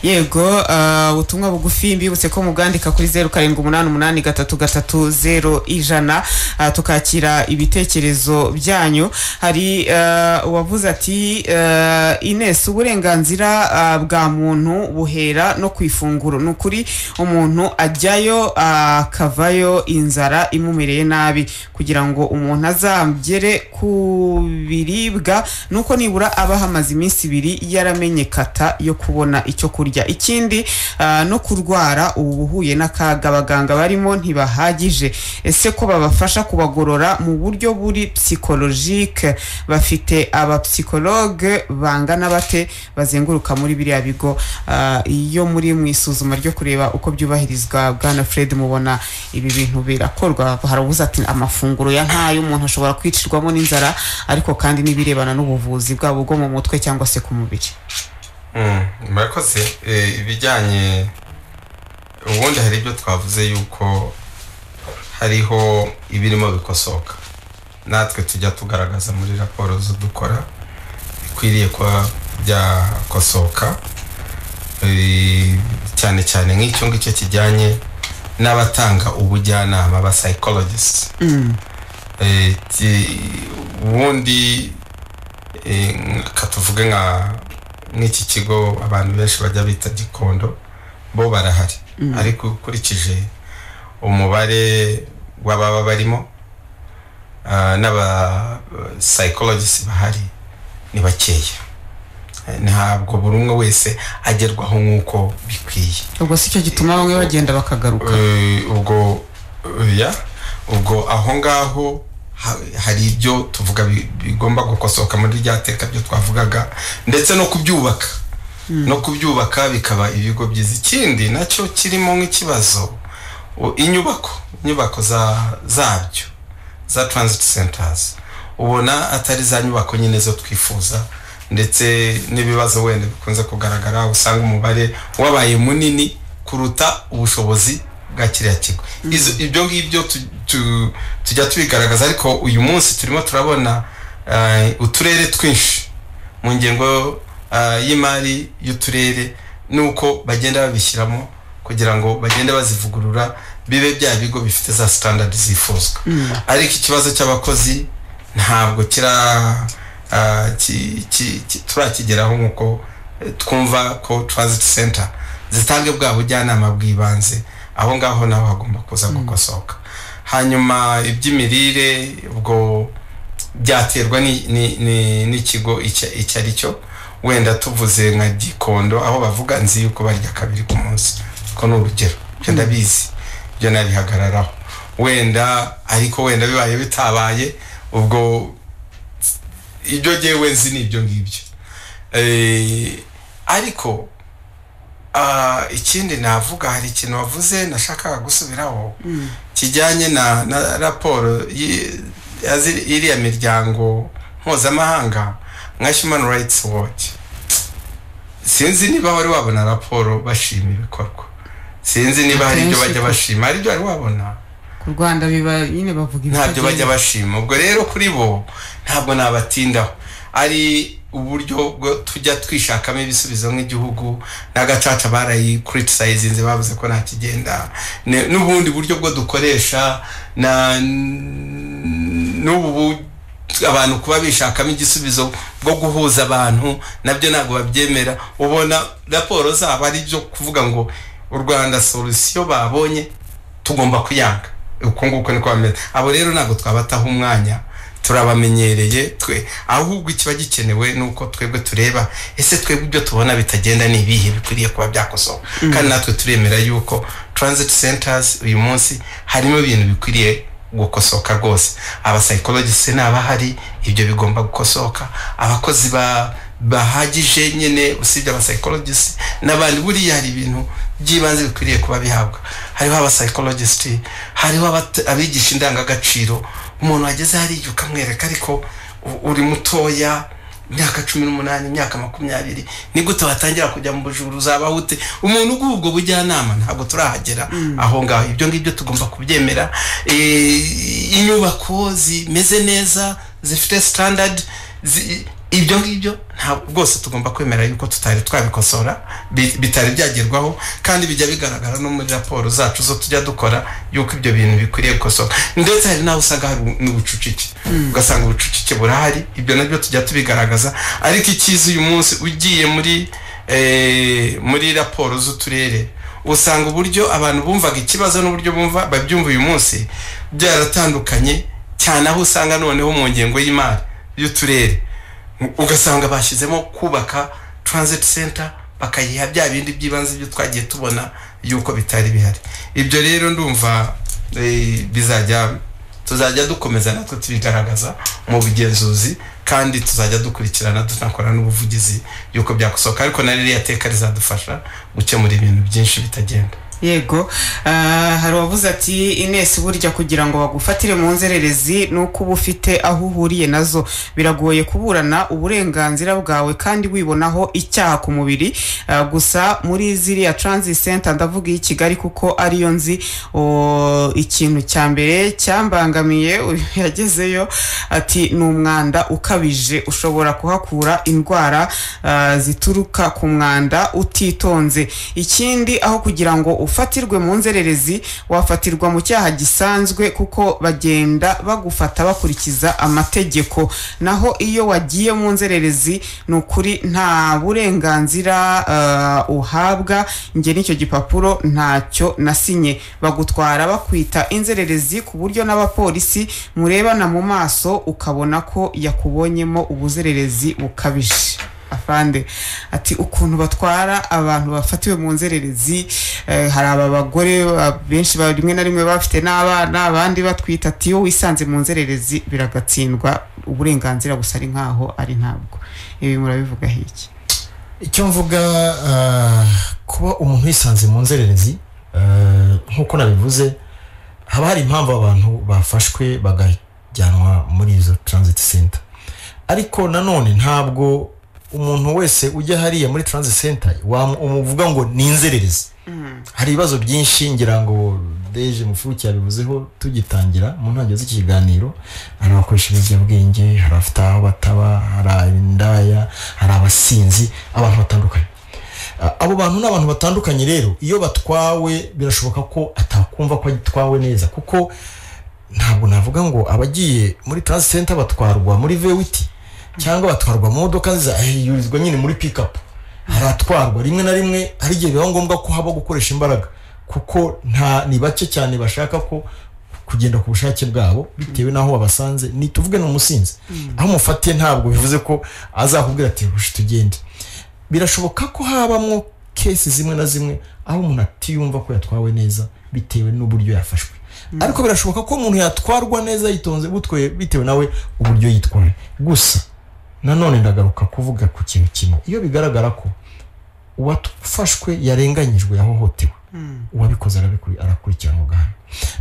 yego ah, ubutumwa bugufi mbibutse ko mubwandika kuri zeru karindwi umunani umunani gatatu gatatu zeru ijana. Ah, tukakira ibitekerezo byanyu. Hari ah, uwavuze ati ah, ines uburenganzira bwa muntu buhera no ku ifunguro ni ukuri umuntu ajyayo akavayo inzara imumereye nabi. Kugira ngo umuntu azagere ku biribwa nuko nibura aba hamaze iminsi ibiri yaramenye kata yo kubona icyo kurya. Ikindi ah, no kurwara ubu uhuye n'akaga abaganga barimo ntibahagije. Ese ko babafasha kubagorora mu buryo buri psychologique? Bafite abapsikologe bangana bate? Bazenguruka muri biriya bigo. Ah, iyo muri mu isuzuma ryo kureba uko byubahirizwa bwana fred mubona ibi bintu birakorwa. Harabuze ati amafunguro ya ntayo umuntu ashobora kwicirwamo n'inzara ariko kandi n'ibirebana n'ubuvuzi bwabo bwo mu mutwe cyangwa se ku mubiri. Murakoze. Eh, ibijyanye ubundi hari ibyo twavuze yuko hariho ibirimo bikosoka. Natwe tujya tugaragaza muri raporo zo dukora bikwiriye kuba byakosoka. Eh, cyane cyane nk'icyo ngicyo kijyanye n'abatanga ubujyanama ba psychologists. Eh, ti- ubundi eh, nka tuvuge nka nk'iki kigo abantu benshi bajya bita gikondo bo barahari. Ariko ukurikije umubare w'ababa barimo ah, n'aba psychologist bahari ni bakeya. Eh, ntabwo buri umwe wese agerwaho nk'uko bikwiye. Ubwo si cyo gituma bamwe bagenda bakagaruka. Eh, ubwo ya ubwo aho ngaho hari ibyo tuvuga bi- bigomba gukosoka muri rya teka byo twavugaga ndetse no kubyubaka. No kubyubaka bikaba ibigo byiza. Ikindi na cyo kirimo nk'ikibazo inyubako inyubako za zabyo za transit centers ubona atari za nyubako nyine zo twifuza ndetse n'ibibazo wenda bikunze kugaragara usanga umubare wabaye munini kuruta ubushobozi bwa kiriya kigo. Izo- ibyo ngibyo tu- tu- tujya tubigaragaza ariko uyu munsi turimo turabona eh, uturere twinshi mu ngengo eh, y'imari y'uturere nuko bagenda babishyiramo kugira ngo bagende bazivugurura bibe bya bigo bifite za standard zifuzwa. Ariko ikibazo cy'abakozi ntabwo kira ki- ki- ki- turakigeraho nk'uko eh, twumva ko transit center zitange bwa bujyanama bw'ibanze. Aho ngaho naho hagomba kuza gukosoka hanyuma iby'imirire ubwo byaterwa ni- ni- ni- n'ikigo icyo ari cyo wenda tuvuze nka gikondo aho bavuga nzi yuko barya kabiri ku munsi. Ko ni urugero. Ibyo ndabizi. Ibyo nabihagararaho. Wenda ariko wenda bibaye bitabaye ubwo ibyo ngewe nzi ni ibyo ngibyo. Eh, ariko ikindi navuga hari ikintu wavuze nashakaga gusubiraho. Kijyanye na, na raporo iriya miryango mpuzamahanga nka human rights watch. Sinzi niba wari wabona raporo bashima ibikorwa. Sinzi niba hari ibyo bajya bashima. Hari ibyo wari wabona? Ku rwanda biba nyine bavuga ntabyo bajya bashima. Ubwo rero kuri bo ntabwo nabatindaho. Ari uburyo bwo tujya twishakamo ibisubizo nk'igihugu n'agacaca barayikriticizinze bavuze ko nta kigenda. N'ubundi buryo bwo dukoresha na n'ubu bu- abantu kuba bishakamo igisubizo bwo guhuza abantu na byo ntabwo babyemera. Ubona raporo zabo ari byo kuvuga ngo u rwanda solusiyo babonye tugomba kuyanga. Uko nguko niko bameze. Abo rero ntabwo twabataho umwanya turabamenyereye twe. Ahubwo ikiba gikenewe ni uko twebwe tureba ese twebwe ibyo tubona bitagenda ni ibihe bikwiriye kuba byakosoka kandi natwe turemera yuko transit centers uyu munsi harimo ibintu bikwiriye gukosoka rwose. Abapsychologist ni abahari ibyo bigomba gukosoka. Abakozi ba bahagije nyine usibye abapsychologist n'abandi buriya hari ibintu by'ibanze bikwiriye kuba bihabwa. Hariho abapsychologist hariho abigisha indangagaciro umuntu wageze hariya ukamwereka ariko uri mutoya imyaka cumi n'umunani imyaka makumyabiri ni gute watangira kujya mu bujuru uzabaho ute? Umuntu uguha ubwo bujyanama ntabwo turahagera. Aho ngaho ibyo ngibyo tugomba kubyemera. Eh, inyubako zimeze neza zifite standard zi- ibyo ngibyo ntabwo rwose tugomba kwemera yuko tutari twabikosora bi- bitari byagerwaho kandi bijya bigaragara no muri raporo zacu zo tujya dukora yuko ibyo bintu bikwiriye gukosoka ndetse hari n'aho usanga hari n'ubucucike. Ugasanga ubucucike burahari ibyo na byo tujya tubigaragaza. Ariko icyiza uyu munsi ugiye muri eh, muri raporo z'uturere usanga uburyo abantu bumvaga ikibazo n'uburyo bumva babyumva uyu munsi byaratandukanye cyane aho usanga noneho mu ngengo y'imari y'uturere. Ugasanga bashyizemo kubaka transit center bakayiha bya bindi by'ibanze byo twagiye tubona yuko bitari bihari. Ibyo rero ndumva eh, bizajya tuzajya dukomeza natwe tubigaragaza mu bugenzuzi kandi tuzajya dukurikirana tunakora n'ubuvugizi yuko byakosoka. Ariko na ririya teka rizadufasha gukemura ibintu byinshi bitagenda. Yego. Ah, hari uwavuze ati inesi burya kugira ngo bagufatire mu nzererezi ni uko uba ufite aho uhuriye na zo. Biragoye kuburana uburenganzira bwawe kandi wibonaho icyaha ku mubiri. Ah, gusa muri ziriya transit center ndavuga iyi kigali kuko ariyo nzi. Ikintu cya mbere cyambangamiye (laughs) yagezeyo ati ni umwanda ukabije. Ushobora kuhakura indwara ah, zituruka ku mwanda utitonze. Ikindi aho kugira ngo ufatirwe mu nzererezi wafatirwa mu cyaha gisanzwe kuko bagenda bagufata bakurikiza amategeko. Naho iyo wagiye mu nzererezi ni ukuri nta burenganzira ah, uhabwa. Njye n'icyo gipapuro ntacyo nasinye. Bagutwara bakwita inzererezi ku buryo n'abapolisi murebana mu maso ukabona ko yakubonyemo ubuzererezi bukabije. Afande. Ati ukuntu batwara abantu bafatiwe mu nzererezi eh, hari aba bagore ba- benshi rimwe na rimwe bafite n'abana abandi batwita ati iyo wisanze mu nzererezi biragatsindwa uburenganzira gusa ari nkaho ari ntabwo ibi murabivuga iki? Icyo mvuga ah, kuba umuntu yisanze mu nzererezi ah, nk'uko nabivuze haba hari impamvu abantu bafashwe bagajyanwa muri izo transit center. Ariko nanone ntabwo umuntu wese ujya hariya muri transit center umuvuga ngo ni inzererezi hari ibibazo byinshi ngira ngo deje mufuruki yabivuzeho tugitangira mu ntangiriro z'iki kiganiro hari abakoresha ibiyobyabwenge hari abafite aho bataba hari indaya hari abasinzi abantu batandukanye. Abo bantu ni abantu batandukanye rero. Iyo batwawe birashoboka ko atakumva ko atwawe neza kuko ntabwo navuga ngo abagiye muri transit center batwarwa muri vewiti cyangwa batwarwa mu modoka nziza. Eh, nyine muri pikapu haratwarwa. Rimwe na rimwe hari igihe biba ngombwa ko haba gukoresha imbaraga. Kuko nta ni bake cyane bashaka ko kugenda ku bushake bwabo bitewe n'aho wabasanze ni tuvuge ni umusinzi. Aho umufatiye ntabwo bivuze ko azakubwira ati rusha tugende. Birashoboka ko habamo kesi zimwe na zimwe aho umuntu atiyumva ko yatwawe neza bitewe n'uburyo yafashwe. Ariko birashoboka ko umuntu yatwarwa neza yitonze butwe bitewe nawe uburyo yitwaye. Gusa nanone ndagaruka kuvuga ku kintu kimwe. Iyo bigaragara ko uwafashwe yarenganyijwe yahohotewe uwabikoze arabikuri- arakurikiranwa ugahana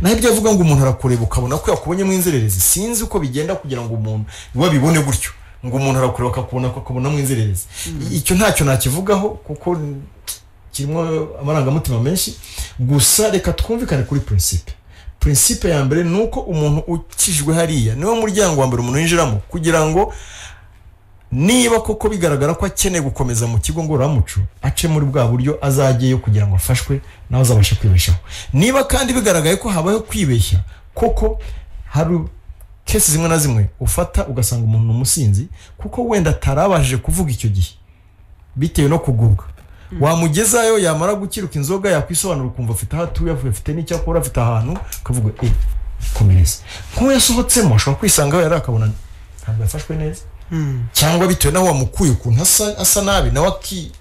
naho ibyo avuga ngo umuntu arakureba ukabona ko yakubonyemo inzererezi sinzi uko bigenda kugira ngo umuntu babibone gutyo ngo umuntu arakureba akakubona ko akabonamo inzererezi. Icyo ntacyo nakivugaho kuko kirimo amarangamutima menshi gusa reka twumvikane kuri principe. Principe ya mbere ni uko umuntu ukijwe hariya niwo muryango wa mbere umuntu yinjiramo kugira ngo niba koko bigaragara ko akeneye gukomeza mu kigo ngororamuco ace muri bwa buryo azajyeyo kugira ngo afashwe nawe azabashe kwibeshaho. Niba kandi bigaragaye ko habayeho kwibeshya koko hari kesi zimwe na zimwe ufata ugasanga umuntu ni umusinzi kuko wenda atarabashije kuvuga icyo gihe. Bitewe no kugubwa. Wamugezayo yamara gukiruka inzoga yakwisobanura ukumva afite aho atuye afite n'icyo akora afite ahantu ukavuga e komereza nk'uwo yasohotsemo ashobora kwisangaho yari akabona ntabwo yafashwe neza. Cyangwa bitewe n'aho wamukuye ukuntu asa, asa nabi nawe aki-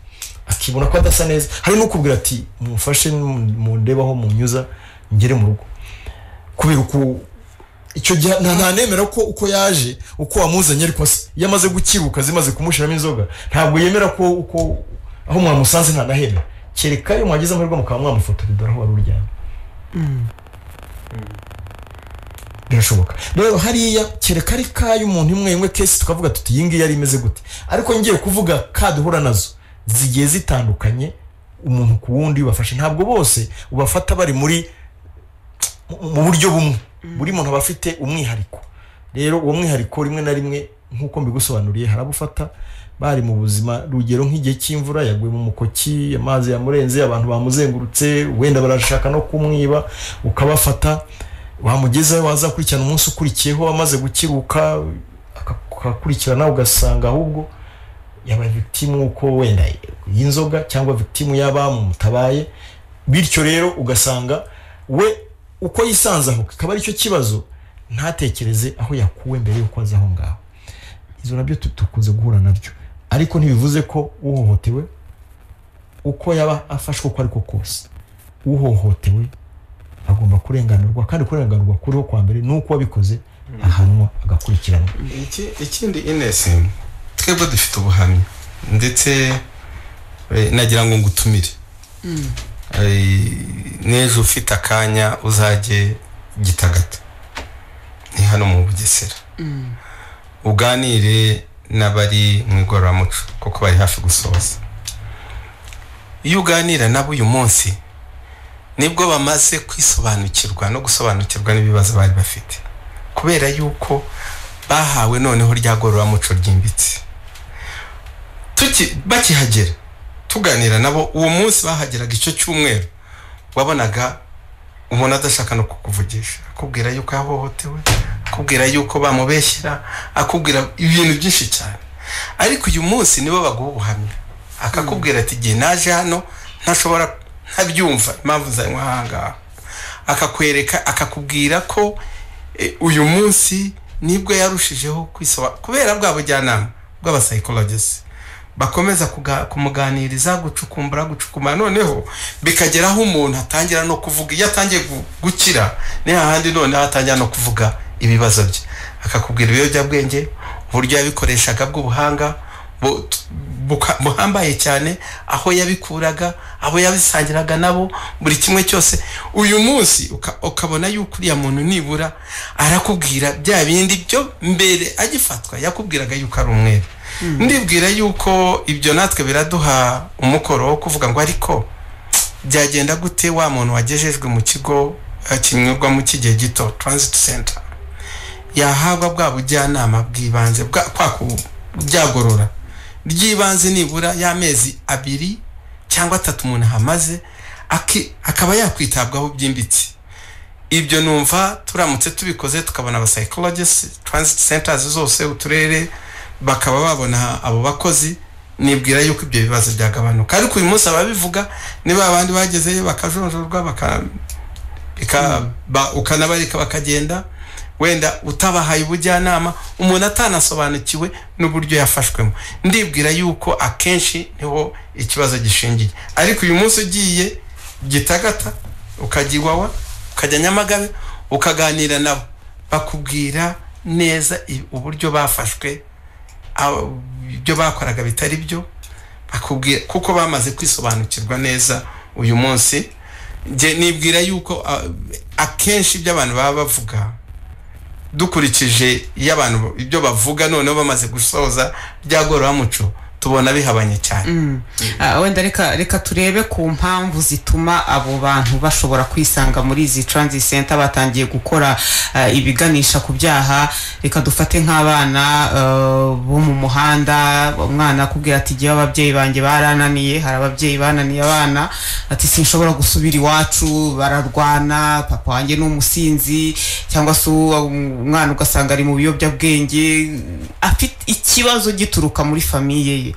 akibona ko adasa neza. Hari n'ukubwira ati mumufashe mundebaho munyuza ngere mu rugo. Kubera uku icyo gihe nta ntanemera ko uko yaje uko wamuzanye ariko iyo amaze gukiruka zimaze kumushyiramo inzoga ntabwo yemera ko uko aho mwamusanze ntanahera kereka iyo mwageze amahirwe mukaba mwamufotora dore aho wari uryamye. Birashoboka. Rero hariya kereka ari kay'umuntu imwe imwe kesi tukavuga tuti iyi ngiyi yari imeze gute? Ariko ngiye kuvuga ka duhura na zo. Zigiye zitandukanye umuntu ku wundi ubafashe ntabwo bose ubafata bari muri mu- buryo bumwe. Buri muntu aba afite umwihariko. Rero uwo mwihariko rimwe na rimwe nk'uko mbigusobanuriye hari abo ufata bari mu buzima rugero nk'igihe cy'imvura yaguye mu mukoki amazi yamurenze abantu bamuzengurutse wenda barashaka no kumwiba ukabafata. Wamugezaho waza kurikirana umunsi ukurikiyeho amaze gukiruka aka- akakurikirana ugasanga ahubwo yabaye victimu uko wenda y'inzoga cyangwa victimu y'abamutabaye bityo rero ugasanga we uko yisanze aho kikaba ari cyo kibazo ntatekereze aho yakuwe mbere y'uko aza aho ngaho. Izo na byo dukunze guhura na byo ariko ntibivuze ko uhohotewe uko yaba afashwe uko ariko kose. Uhohotewe agomba kurenganurwa kandi kurenganurwa kuriho kwa mbere ni uko wabikoze ahanwa agakurikiranwa. Iki- ikindi inesi twebwe dufite ubuhamya. Ndetse eh, nagira ngo ngutumire. Eh, n'ejo ufite akanya uzajye gitagata ni hano mu bugesera. Uganire n'abari mu igororamuco kuko bari hafi gusoza. Iyo uganira nabo uyu munsi ni bwo bamaze kwisobanukirwa no gusobanukirwa n'ibibazo bari bafite. Kubera yuko bahawe noneho rya ngororamuco ryimbitse. Bakihagera tuganira nabo uwo munsi bahageraga icyo cyumweru wabonaga umuntu adashaka no kukuvugisha. Akubwira yuko yahohotewe akubwira yuko bamubeshyera akubwira ibintu byinshi cyane. Ariko uyu munsi nibo baguha ubuhamya. Akakubwira ati igihe naje hano ntashobora ntabyumva impamvu zanywa ahangaha akakwereka akakubwira ko eh, uyu munsi ni bwo yarushijeho kwisobanura kubera bwa bujyanama bw'abapsychologist bakomeza kumuganiriza gucukumbura gucukumbura noneho bikagera aho umuntu atangira no kuvuga iyo atangiye gu- gukira ni hahandi noneho atangira no kuvuga ibibazo bye. Akakubwira ibiyobyabwenge uburyo yabikoreshaga bw'ubuhanga buhambaye cyane aho yabikuraga aho yabisangiraga nabo buri kimwe cyose. Uyu munsi uka- ukabona yuko uriya muntu nibura arakubwira bya bindi byo mbere agifatwa yakubwiraga yuko ari umwere. Ndibwira yuko ibyo natwe biraduha umukoro wo kuvuga ngo ariko byagenda gute wa muntu wagejejwe mu kigo eh, kinyurwamo cy'igihe gito? Transit center. Yahabwa bwa bujyanama bw'ibanze bwa byagorora. Ry'ibanze nibura y'amezi abiri cyangwa atatu umuntu ahamaze akaba yakwitabwaho byimbitse. Ibyo numva turamutse tubikoze tukabona aba psychologist transit centers zose uturere bakaba babona abo bakozi nibwira yuko ibyo bibazo byagabanuka. Ariko uyu munsi ababivuga niba abandi bagezeyo bakajonjorwa ukanabareka bakagenda wenda utabahaye ubujyanama umuntu atanasobanukiwe n'uburyo yafashwemo. Ndibwira yuko akenshi ni ho ikibazo gishingiye. Ariko uyu munsi ugiye gitagata ukajya iwawa ukajya nyamagabe ukaganira nabo. Bakubwira neza uburyo bafashwe ibyo bakoraga bitari byo. Bakubwira kuko bamaze kwisobanukirwa neza uyu munsi. Nibwira yuko akenshi ibyo abantu baba bavuga dukurikije iyo abantu ibyo bavuga noneho bamaze gusoza byagororamuco tubona bihabanye cyane. Ah, wenda reka turebe ku mpamvu zituma abo bantu bashobora kwisanga muri izi transit center batangiye gukora ah, ibiganisha ku byaha. Reka dufate nk'abana ah, bo mu muhanda. Umwana akubwira ati igihe ababyeyi banjye barananiye. Hari ababyeyi bananiye abana. Ati sinshobora gusubira iwacu bararwana papa wanjye ni umusinzi. Cyangwa se umwana ugasanga ari mu biyobyabwenge. Afite ikibazo gituruka muri famiye ye.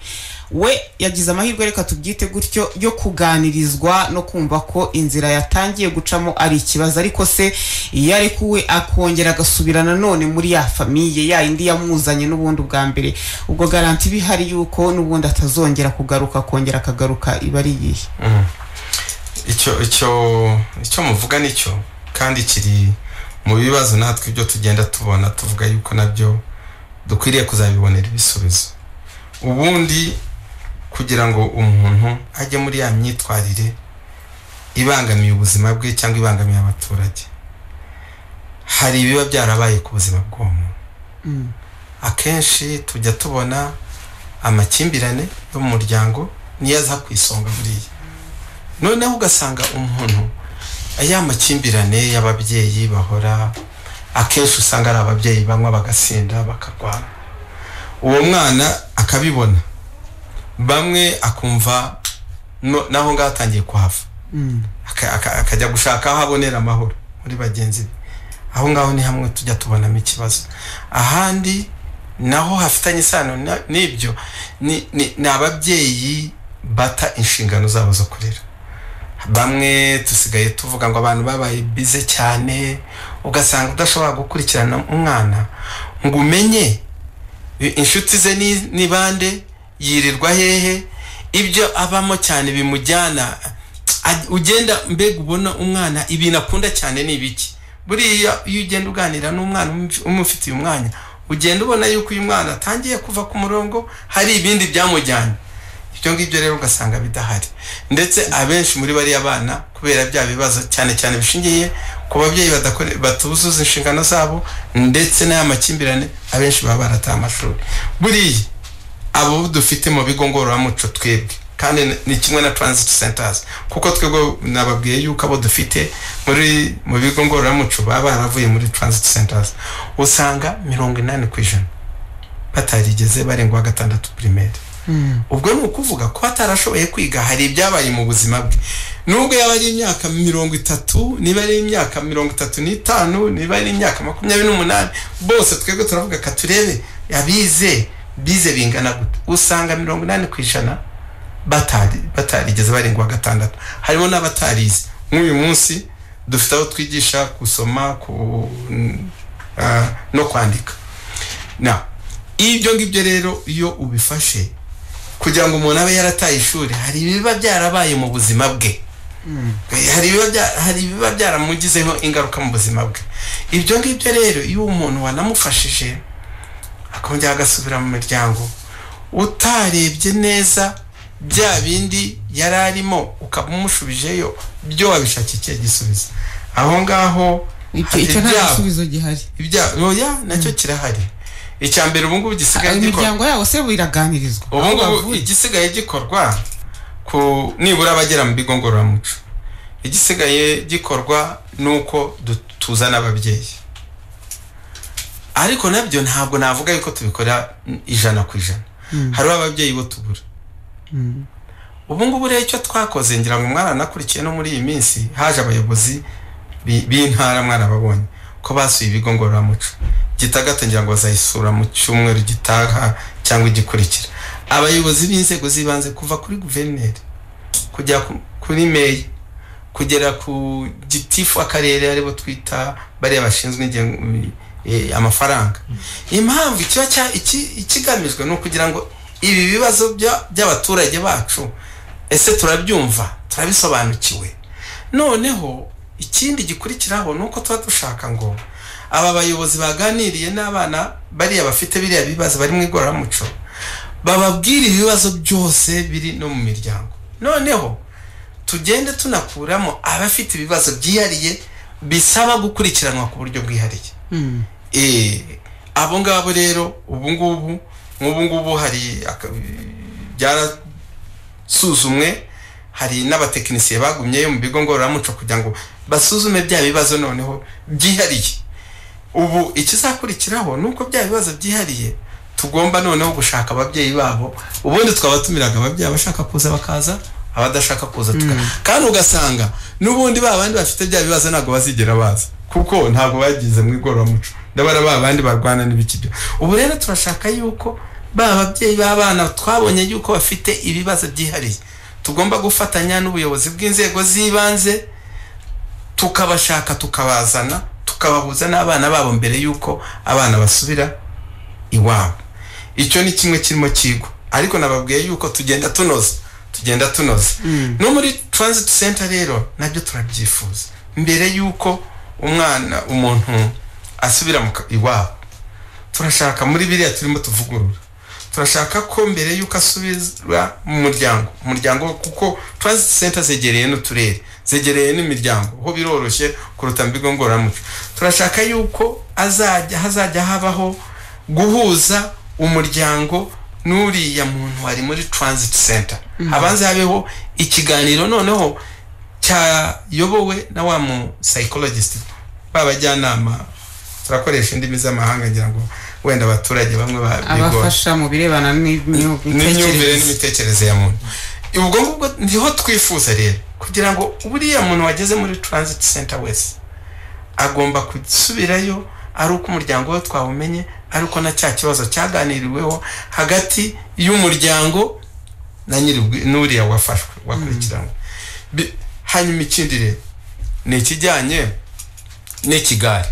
We yagize amahirwe reka tubyite gutyo yo kuganirizwa no kumva ko inzira yatangiye gucamo ari ikibazo. Ariko se iyo arekuwe akongera agasubira nanone muri ya famiye ya indi yamuzanye n'ubundi bwa mbere. Ubwo garanti iba ihari yuko n'ubundi atazongera kugaruka akongera akagaruka iba ari iyihe? Icyo icyo muvuga ni cyo kandi kiri mu bibazo natwe ibyo tugenda tubona tuvuga yuko na byo dukwiriye kuzabibonera ibisubizo. Ubundi kugira ngo umuntu ajye muri ya myitwarire ibangamiye ubuzima bwe cyangwa ibangamiye abaturage. Hari ibiba byarabaye ku buzima bw'uwo muntu. Akenshi tujya tubona amakimbirane yo mu muryango niyo aza ku isonga buriya. Noneho ugasanga umuntu ya makimbirane y'ababyeyi bahora akenshi usanga ari ababyeyi banywa bagasinda bakarwana uwo mwana akabibona. Bamwe akumva naho ngaho atangiye kuhava. Aka- akajya gushaka aho abonera amahoro muri bagenzi be. Aho ngaho ni hamwe tujya tubonamo ikibazo. Ahandi naho hafitanye isano n'ibyo ni ababyeyi bata inshingano zabo zo kurera. Bamwe dusigaye tuvuga ngo abantu babaye bize cyane ugasanga udashobora gukurikirana umwana ngo umenye inshuti ze ni, bande? Yirirwa hehe? Ibyo abamo cyane bimujyana ugenda mbega ubona umwana ibintu akunda cyane ni ibiki? Buriya iyo ugenda uganira n'umwana umuf- umufitiye umwanya ugenda ubona yuko uyu mwana atangiye kuva ku murongo hari ibindi byamujyanye. Ibyo ngibyo rero ugasanga bidahari. Ndetse abenshi muri bariya bana kubera bya bibazo cyane cyane bishingiye ku babyeyi batuzuza inshingano zabo ndetse n'aya makimbirane abenshi baba barataye amashuri. Buriya abo dufite mu bigo ngororamuco twebwe kandi ni- kimwe na transit centers kuko twebwe nababwiye yuko abo dufite muri mu bigo ngororamuco baba baravuye muri transit centers. Usanga mirongo inani ku ijana batarigeze barengwa gatandatu primaire. Ubwo ni ukuvuga ko atarashoboye kwiga hari ibyabaye mu buzima bwe. Nubwo yaba ari imyaka mirongo itatu niba ari imyaka mirongo itatu n'itanu niba ari imyaka makumyabiri n'umunani bose twebwe turavuga ka turebe abize bize bingana gute. Usanga mirongo inani ku ijana batari batarigeze barengwa gatandatu harimo n'abatarize. Nk'uyu munsi dufite aho twigisha gusoma no kwandika. Ibyo ngibyo rero iyo ubifashe kugira ngo umuntu abe yarataye ishuri hari ibiba byarabaye mu buzima bwe. Hari ibiba bya- hari ibiba byaramugizeho ingaruka mu buzima bwe. Ibyo ngibyo rero iyo umuntu wanamufashije akongera agasubira mu miryango utarebye neza bya bindi yari arimo ukaba umushubijeyo byo wabishakiye ikihe gisubizo aho ngaho icyo icyo nta ibyabo- gisubizo gihari. Ibya oya na cyo kirahari. Icya mbere ubu ngubu gisigaye gikorwa. imiryango yabo se biraganirizwa ubu ngubu igisigaye gikorwa ku nibura abagera mu bigo ngororamuco. Igisigaye gikorwa ni uko tuzana ababyeyi. Ariko na byo ntabwo navuga yuko tubikora ijana ku ijana. Hariho ababyeyi bo tubura. Ubu ngubu rero icyo twakoze ngira ngo mwaranakurikiye no muri iyi minsi haje abayobozi bi- b'intara mwarababonye ko basuye ibigo ngororamuco. Gitagata ngira ngo bazayisura mu cyumweru gitaha cyangwa igikurikira. Abayobozi b'inzego z'ibanze kuva kuri guverineri kujya ku- kuri meya kugera ku gitifu akarere ari bo twita bariya bashinzwe eh, amafaranga. Impamvu ikiba ikigamijwe ni ukugira ngo ibi bibazo bya- by'abaturage bacu ese turabyumva turabisobanukiwe? Noneho ikindi gikurikiraho ni uko tuba dushaka ngo aba bayobozi baganiriye n'abana bariya bafite biriya bibazo bari mu igororamuco bababwire ibibazo byose biri no mu miryango. Noneho tugende tunakuramo abafite ibibazo byihariye bisaba gukurikiranwa ku buryo bwihariye. Mm. Eh, abo ngabo rero ubu ngubu nk'ubu ngubu hari byarasuzumwe hari n'abatekinisiye bagumyeyo mu bigo ngororamuco kugira ngo basuzume bya bibazo noneho byihariye. Ubu ikizakurikiraho ni uko bya bibazo byihariye tugomba noneho gushaka ababyeyi babo ubundi twaba tumiraga ababyeyi abashaka kuza bakaza abadashaka kuza tuka. Kandi ugasanga n'ubundi ba bandi bafite bya bibazo ntabwo bazigera baza kuko ntabwo bagize mu igororamuco. Ndabona ba bandi barwana n'ibiki byo ubu rero turashaka yuko ba babyeyi b'abana twabonye yuko bafite ibibazo byihariye. Tugomba gufatanya n'ubuyobozi bw'inzego z'ibanze tukabashaka tukabazana tukabahuza n'abana babo mbere y'uko abana basubira iwabo. Icyo ni kimwe kirimo kigwa. Ariko nababwiye yuko tugenda tunoza tugenda tunoza. No muri transit center rero na byo turabyifuza. Mbere y'uko umwana umuntu asubira iwabo. Turashaka muri biriya turimo tuvugurura. Turashaka ko mbere y'uko asubizwa mu muryango umuryango kuko transit center zegereye n'uturere. Zegereye n'imiryango. Ho biroroshye kuruta mu bigo ngororamuco turashaka yuko azajya hazajya habaho guhuza umuryango n'uriya muntu wari muri transit center. Habanze habeho ikiganiro noneho cyayobowe na wa mu psychologist babajyanama. Turakoresha indimi z'amahanga ngira ngo wenda abaturage bamwe babigora abafasha mu birebana n'imyumvire n'imitekerereze ya muntu. Ubwo ngubwo ni ho twifuza rero. Kugira ngo buriya muntu wageze muri transit center wese agomba gusubirayo ari uko umuryango we twawumenye ari uko na cya kibazo cyaganiriweho hagati y'umuryango na nyiri n'uriya wafashwe wakurikiranwe Bi- hanyuma ikindi rero ni ikijyanye n'ikigare.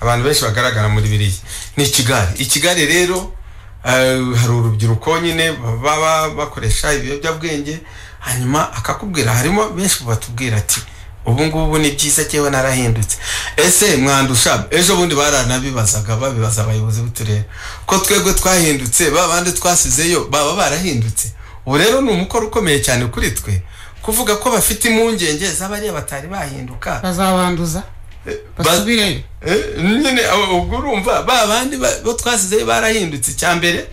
Abantu benshi bagaragara muri biriya. Ni ikigare. Ikigare rero eh, hari urubyiruko nyine baba bakoresha ibiyobyabwenge hanyuma akakubwira harimo benshi batubwira ati ubu ngubu ni byiza jyewe narahindutse. Ese mwandusha ejo bundi baranabibazaga babibaza abayobozi b'uturere ko twebwe twahindutse ba bandi twasizeyo baba barahindutse. Ubu rero ni umukoro ukomeye cyane kuri twe kuvuga ko bafite impungenge z'abariya batari bahinduka. Bazabanduza? Ba- basubireyo? Eh, nyine ubwo urumva ba bandi ba- bo twasizeyo barahindutse. Icya mbere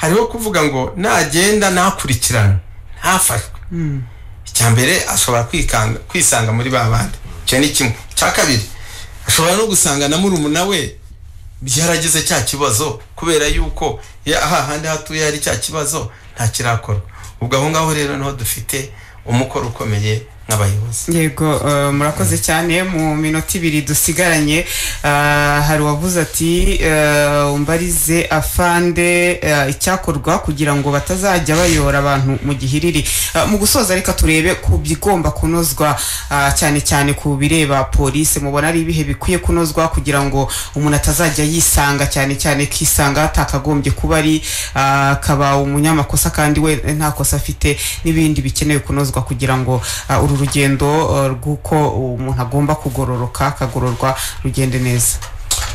hariho kuvuga ngo nagenda ntakurikiranwe ntafashwe icya mbere ashobora kwikanga kwisanga muri ba bandi. Icyo ni kimwe. Icya kabiri ashobora no gusanga na murumuna we yaragize cya kibazo kubera yuko hahandi hatuye hari cya kibazo nta kirakorwa. Ubwo aho ngaho rero ni ho dufite umukoro ukomeye nk'abayobozi yego eh, murakoze cyane. Mu minota ibiri dusigaranye eh, hari uwavuze ati eh, umbarize afande eh, icyakorwa kugira ngo batazajya bayora abantu mu gihiriri Eh, mu gusoza reka turebe ku bigomba kunozwa cyane cyane ku bireba polisi. Mubona ari ibihe bikwiye kunozwa kugira ngo umuntu atazajya yisanga cyane cyane kisanga hatakagombye kuba ari akaba umunyamakosa kandi we nta kosa afite n'ibindi bikenewe kunozwa kugira ngo uru rugendo ah, rw'uko umuntu agomba kugororoka akagororwa rugende neza.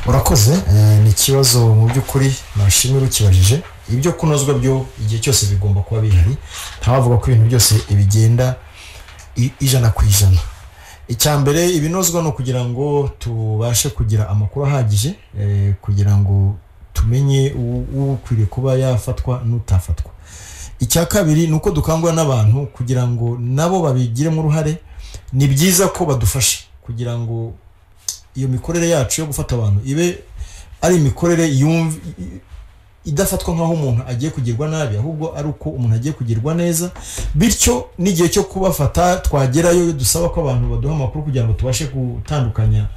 Urakoze eh, ni ikibazo mu by'ukuri nashimira ukibajije. Ibyo kunozwa byo igihe cyose bigomba kuba bihari ntawavuga ko ibintu byose bigenda ijana ku ijana. Icya mbere ibinozwa ni ukugira ngo tubashe kugira amakuru ahagije eh, kugira ngo tumenye u- ukwiriye kuba yafatwa n'utafatwa. Icya kabiri ni uko dukangurira n'abantu kugira ngo nabo babigiremo uruhare ni byiza ko badufasha kugira ngo iyo mikorere yacu yo gufata abantu ibe ari imikorere idafatwa nk'aho umuntu agiye kugirwa nabi ahubwo ari uko umuntu agiye kugirwa neza bityo n'igihe cyo kubafata twagerayo dusaba ko abantu baduha amakuru kugira ngo tubashe gutandukanya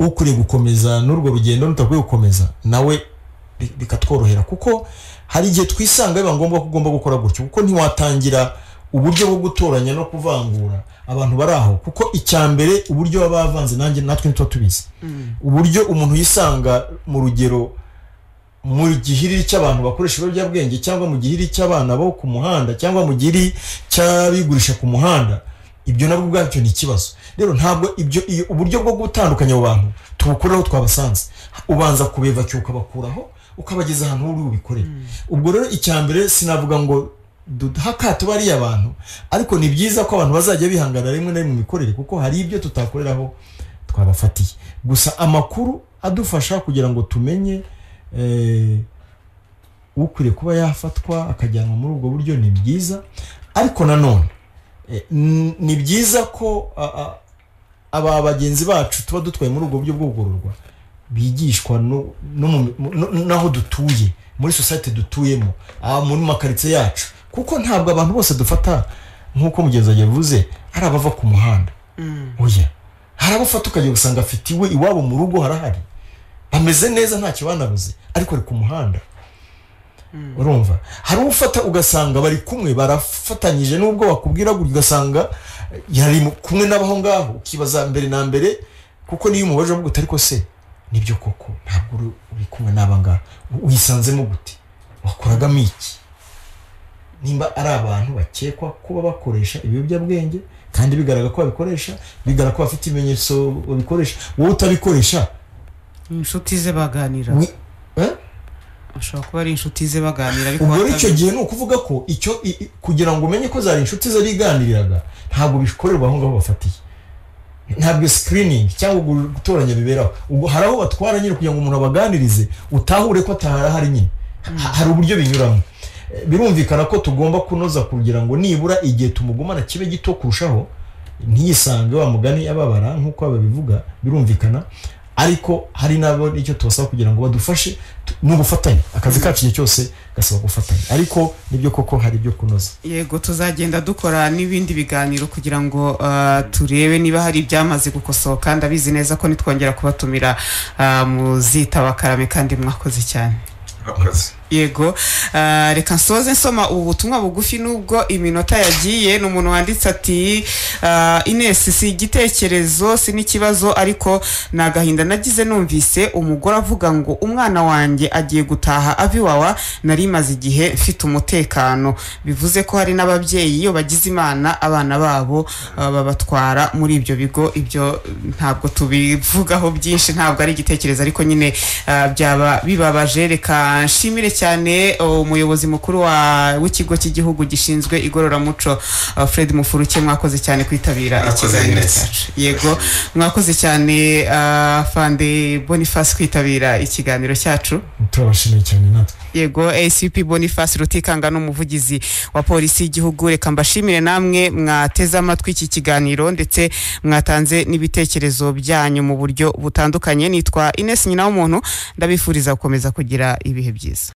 ukwiye gukomeza n'urwo rugendo n'utakwiye gukomeza nawe bi- bikatworohera kuko hari igihe twisanga biba ngombwa ko ugomba gukora gutyo kuko ntiwatangira uburyo bwo gutoranya no kuvangura abantu bari aho. Kuko icya mbere uburyo baba bavanze nanjye natwe ntituba tubizi. Uburyo umuntu yisanga mu rugero mu gihiri cy'abantu bakoresha ibiyobyabwenge cyangwa mu gihiri cy'abana bo ku muhanda cyangwa mu gihiri cy'abigurisha ku muhanda ibyo nabwo ubwabyo ni ikibazo. Rero ntabwo ibyo iyo uburyo bwo gutandukanya abo bantu tubukuriraho twabasanze. Ubanza kubevacyuka ukabakuraho ukabageza ahantu uri bubikorere ubwo rero icya mbere sinavuga ngo duha akato bariya bantu ariko ni byiza ko abantu bazajya bihangana rimwe na rimwe mu mikorere kuko hari ibyo tutakoreraho twabafatiye. Gusa amakuru adufasha kugira ngo tumenye eh, ukwiriye kuba yafatwa akajyanwa muri ubwo buryo ni byiza. Ariko nanone eh, ni byiza ko aba bagenzi bacu tuba dutwaye muri ubwo buryo bwo kugororwa bigishwa n'aho dutuye muri sosiyete dutuyemo aha muri makaritsiye yacu. Kuko ntabwo abantu bose dufata nk'uko mugenzi yavuze ari abava ku muhanda. Oya. Hari abafata ukajya gusanga afite iwe iwabo mu rugo harahari. Bameze neza ntacyo banabuze ariko ari ku muhanda. Urumva? Hari ufata ugasanga bari kumwe barafatanyije n'ubwo bakubwira gutya ugasanga yari kumwe n'abaho ngaho ukibaza mbere na mbere kuko niyo umubaje avuga uti ariko se ni byo koko? Ntabwo uri kumwe n'aba ngaba wisanzemo gute? Wakoragamo iki? Nimba ari abantu bakekwa kuba bakoresha ibiyobyabwenge kandi bigaragara ko babikoresha bigaragara ko bafite ibimenyetso babikoresha wowe utabikoresha? Inshuti ze baganira. Eh? ashobora kuba ari inshuti ze baganira ariko ubwo icyo gihe ni ukuvuga ko icyo kugira ngo umenye ko zari inshuti ze biganiriraga ntabwo bikorerwa aho ngaho bafatiye. Ntabwo screening cyangwa gu- gutoranya biberaho. Ubwo hari aho batwara nyine kugira ngo umuntu abaganirize utahure ko atahari nyine. Ha- hari uburyo binyuramo. Birumvikana ko tugomba kunoza kugira ngo nibura igihe tumugumana kibe gito kurushaho ntiyisange wa mugani ababara nk'uko babivuga birumvikana. Ariko hari n'abo icyo tubasaba kugira ngo badufashe ni ubufatanye akazi kacu igihe cyose gasaba gufatanya ariko ni byo koko hari ibyo kunoza. Yego tuzagenda dukora n'ibindi biganiro kugira ngo uh, turebe niba hari ibyamaze gukosoka. Ndabizi neza ko nitwongera kubatumira uh, muzitaba karame kandi mwakoze cyane. Murakoze. Yego. Uh, reka nsoze nsoma ubu butumwa bugufi nubwo iminota yagiye ni umuntu wanditse ati uh, ines si igitekerezo si n'ikibazo ariko ni agahinda nagize numvise umugore avuga ngo umwana wanjye agiye gutaha ava iwawa nari maze igihe mfite umutekano. Bivuze ko hari n'ababyeyi iyo bagize imana abana babo uh, babatwara muri ibyo bigo. Ibyo ntabwo tubivugaho byinshi ntabwo ari igitekerezo ariko nyine byaba bibabaje. Reka nshimire cyane umuyobozi mukuru wa w'ikigo cy'igihugu gishinzwe igororamuco. Fred Mufuruke mwakoze cyane kwitabira ikiganiro cyacu. Yego mwakoze cyane Fande Boniface kwitabira ikiganiro cyacu. Turabashimiye cyane natwe. Yego acp boniface rutikanga n'umuvugizi wa polisi y'igihugu. Reka mbashimire namwe mwateze amatwi iki kiganiro ndetse mwatanze n'ibitekerezo byanyu mu buryo butandukanye. Nitwa ines nyina w'umuntu ndabifuriza gukomeza kugira ibihe byiza.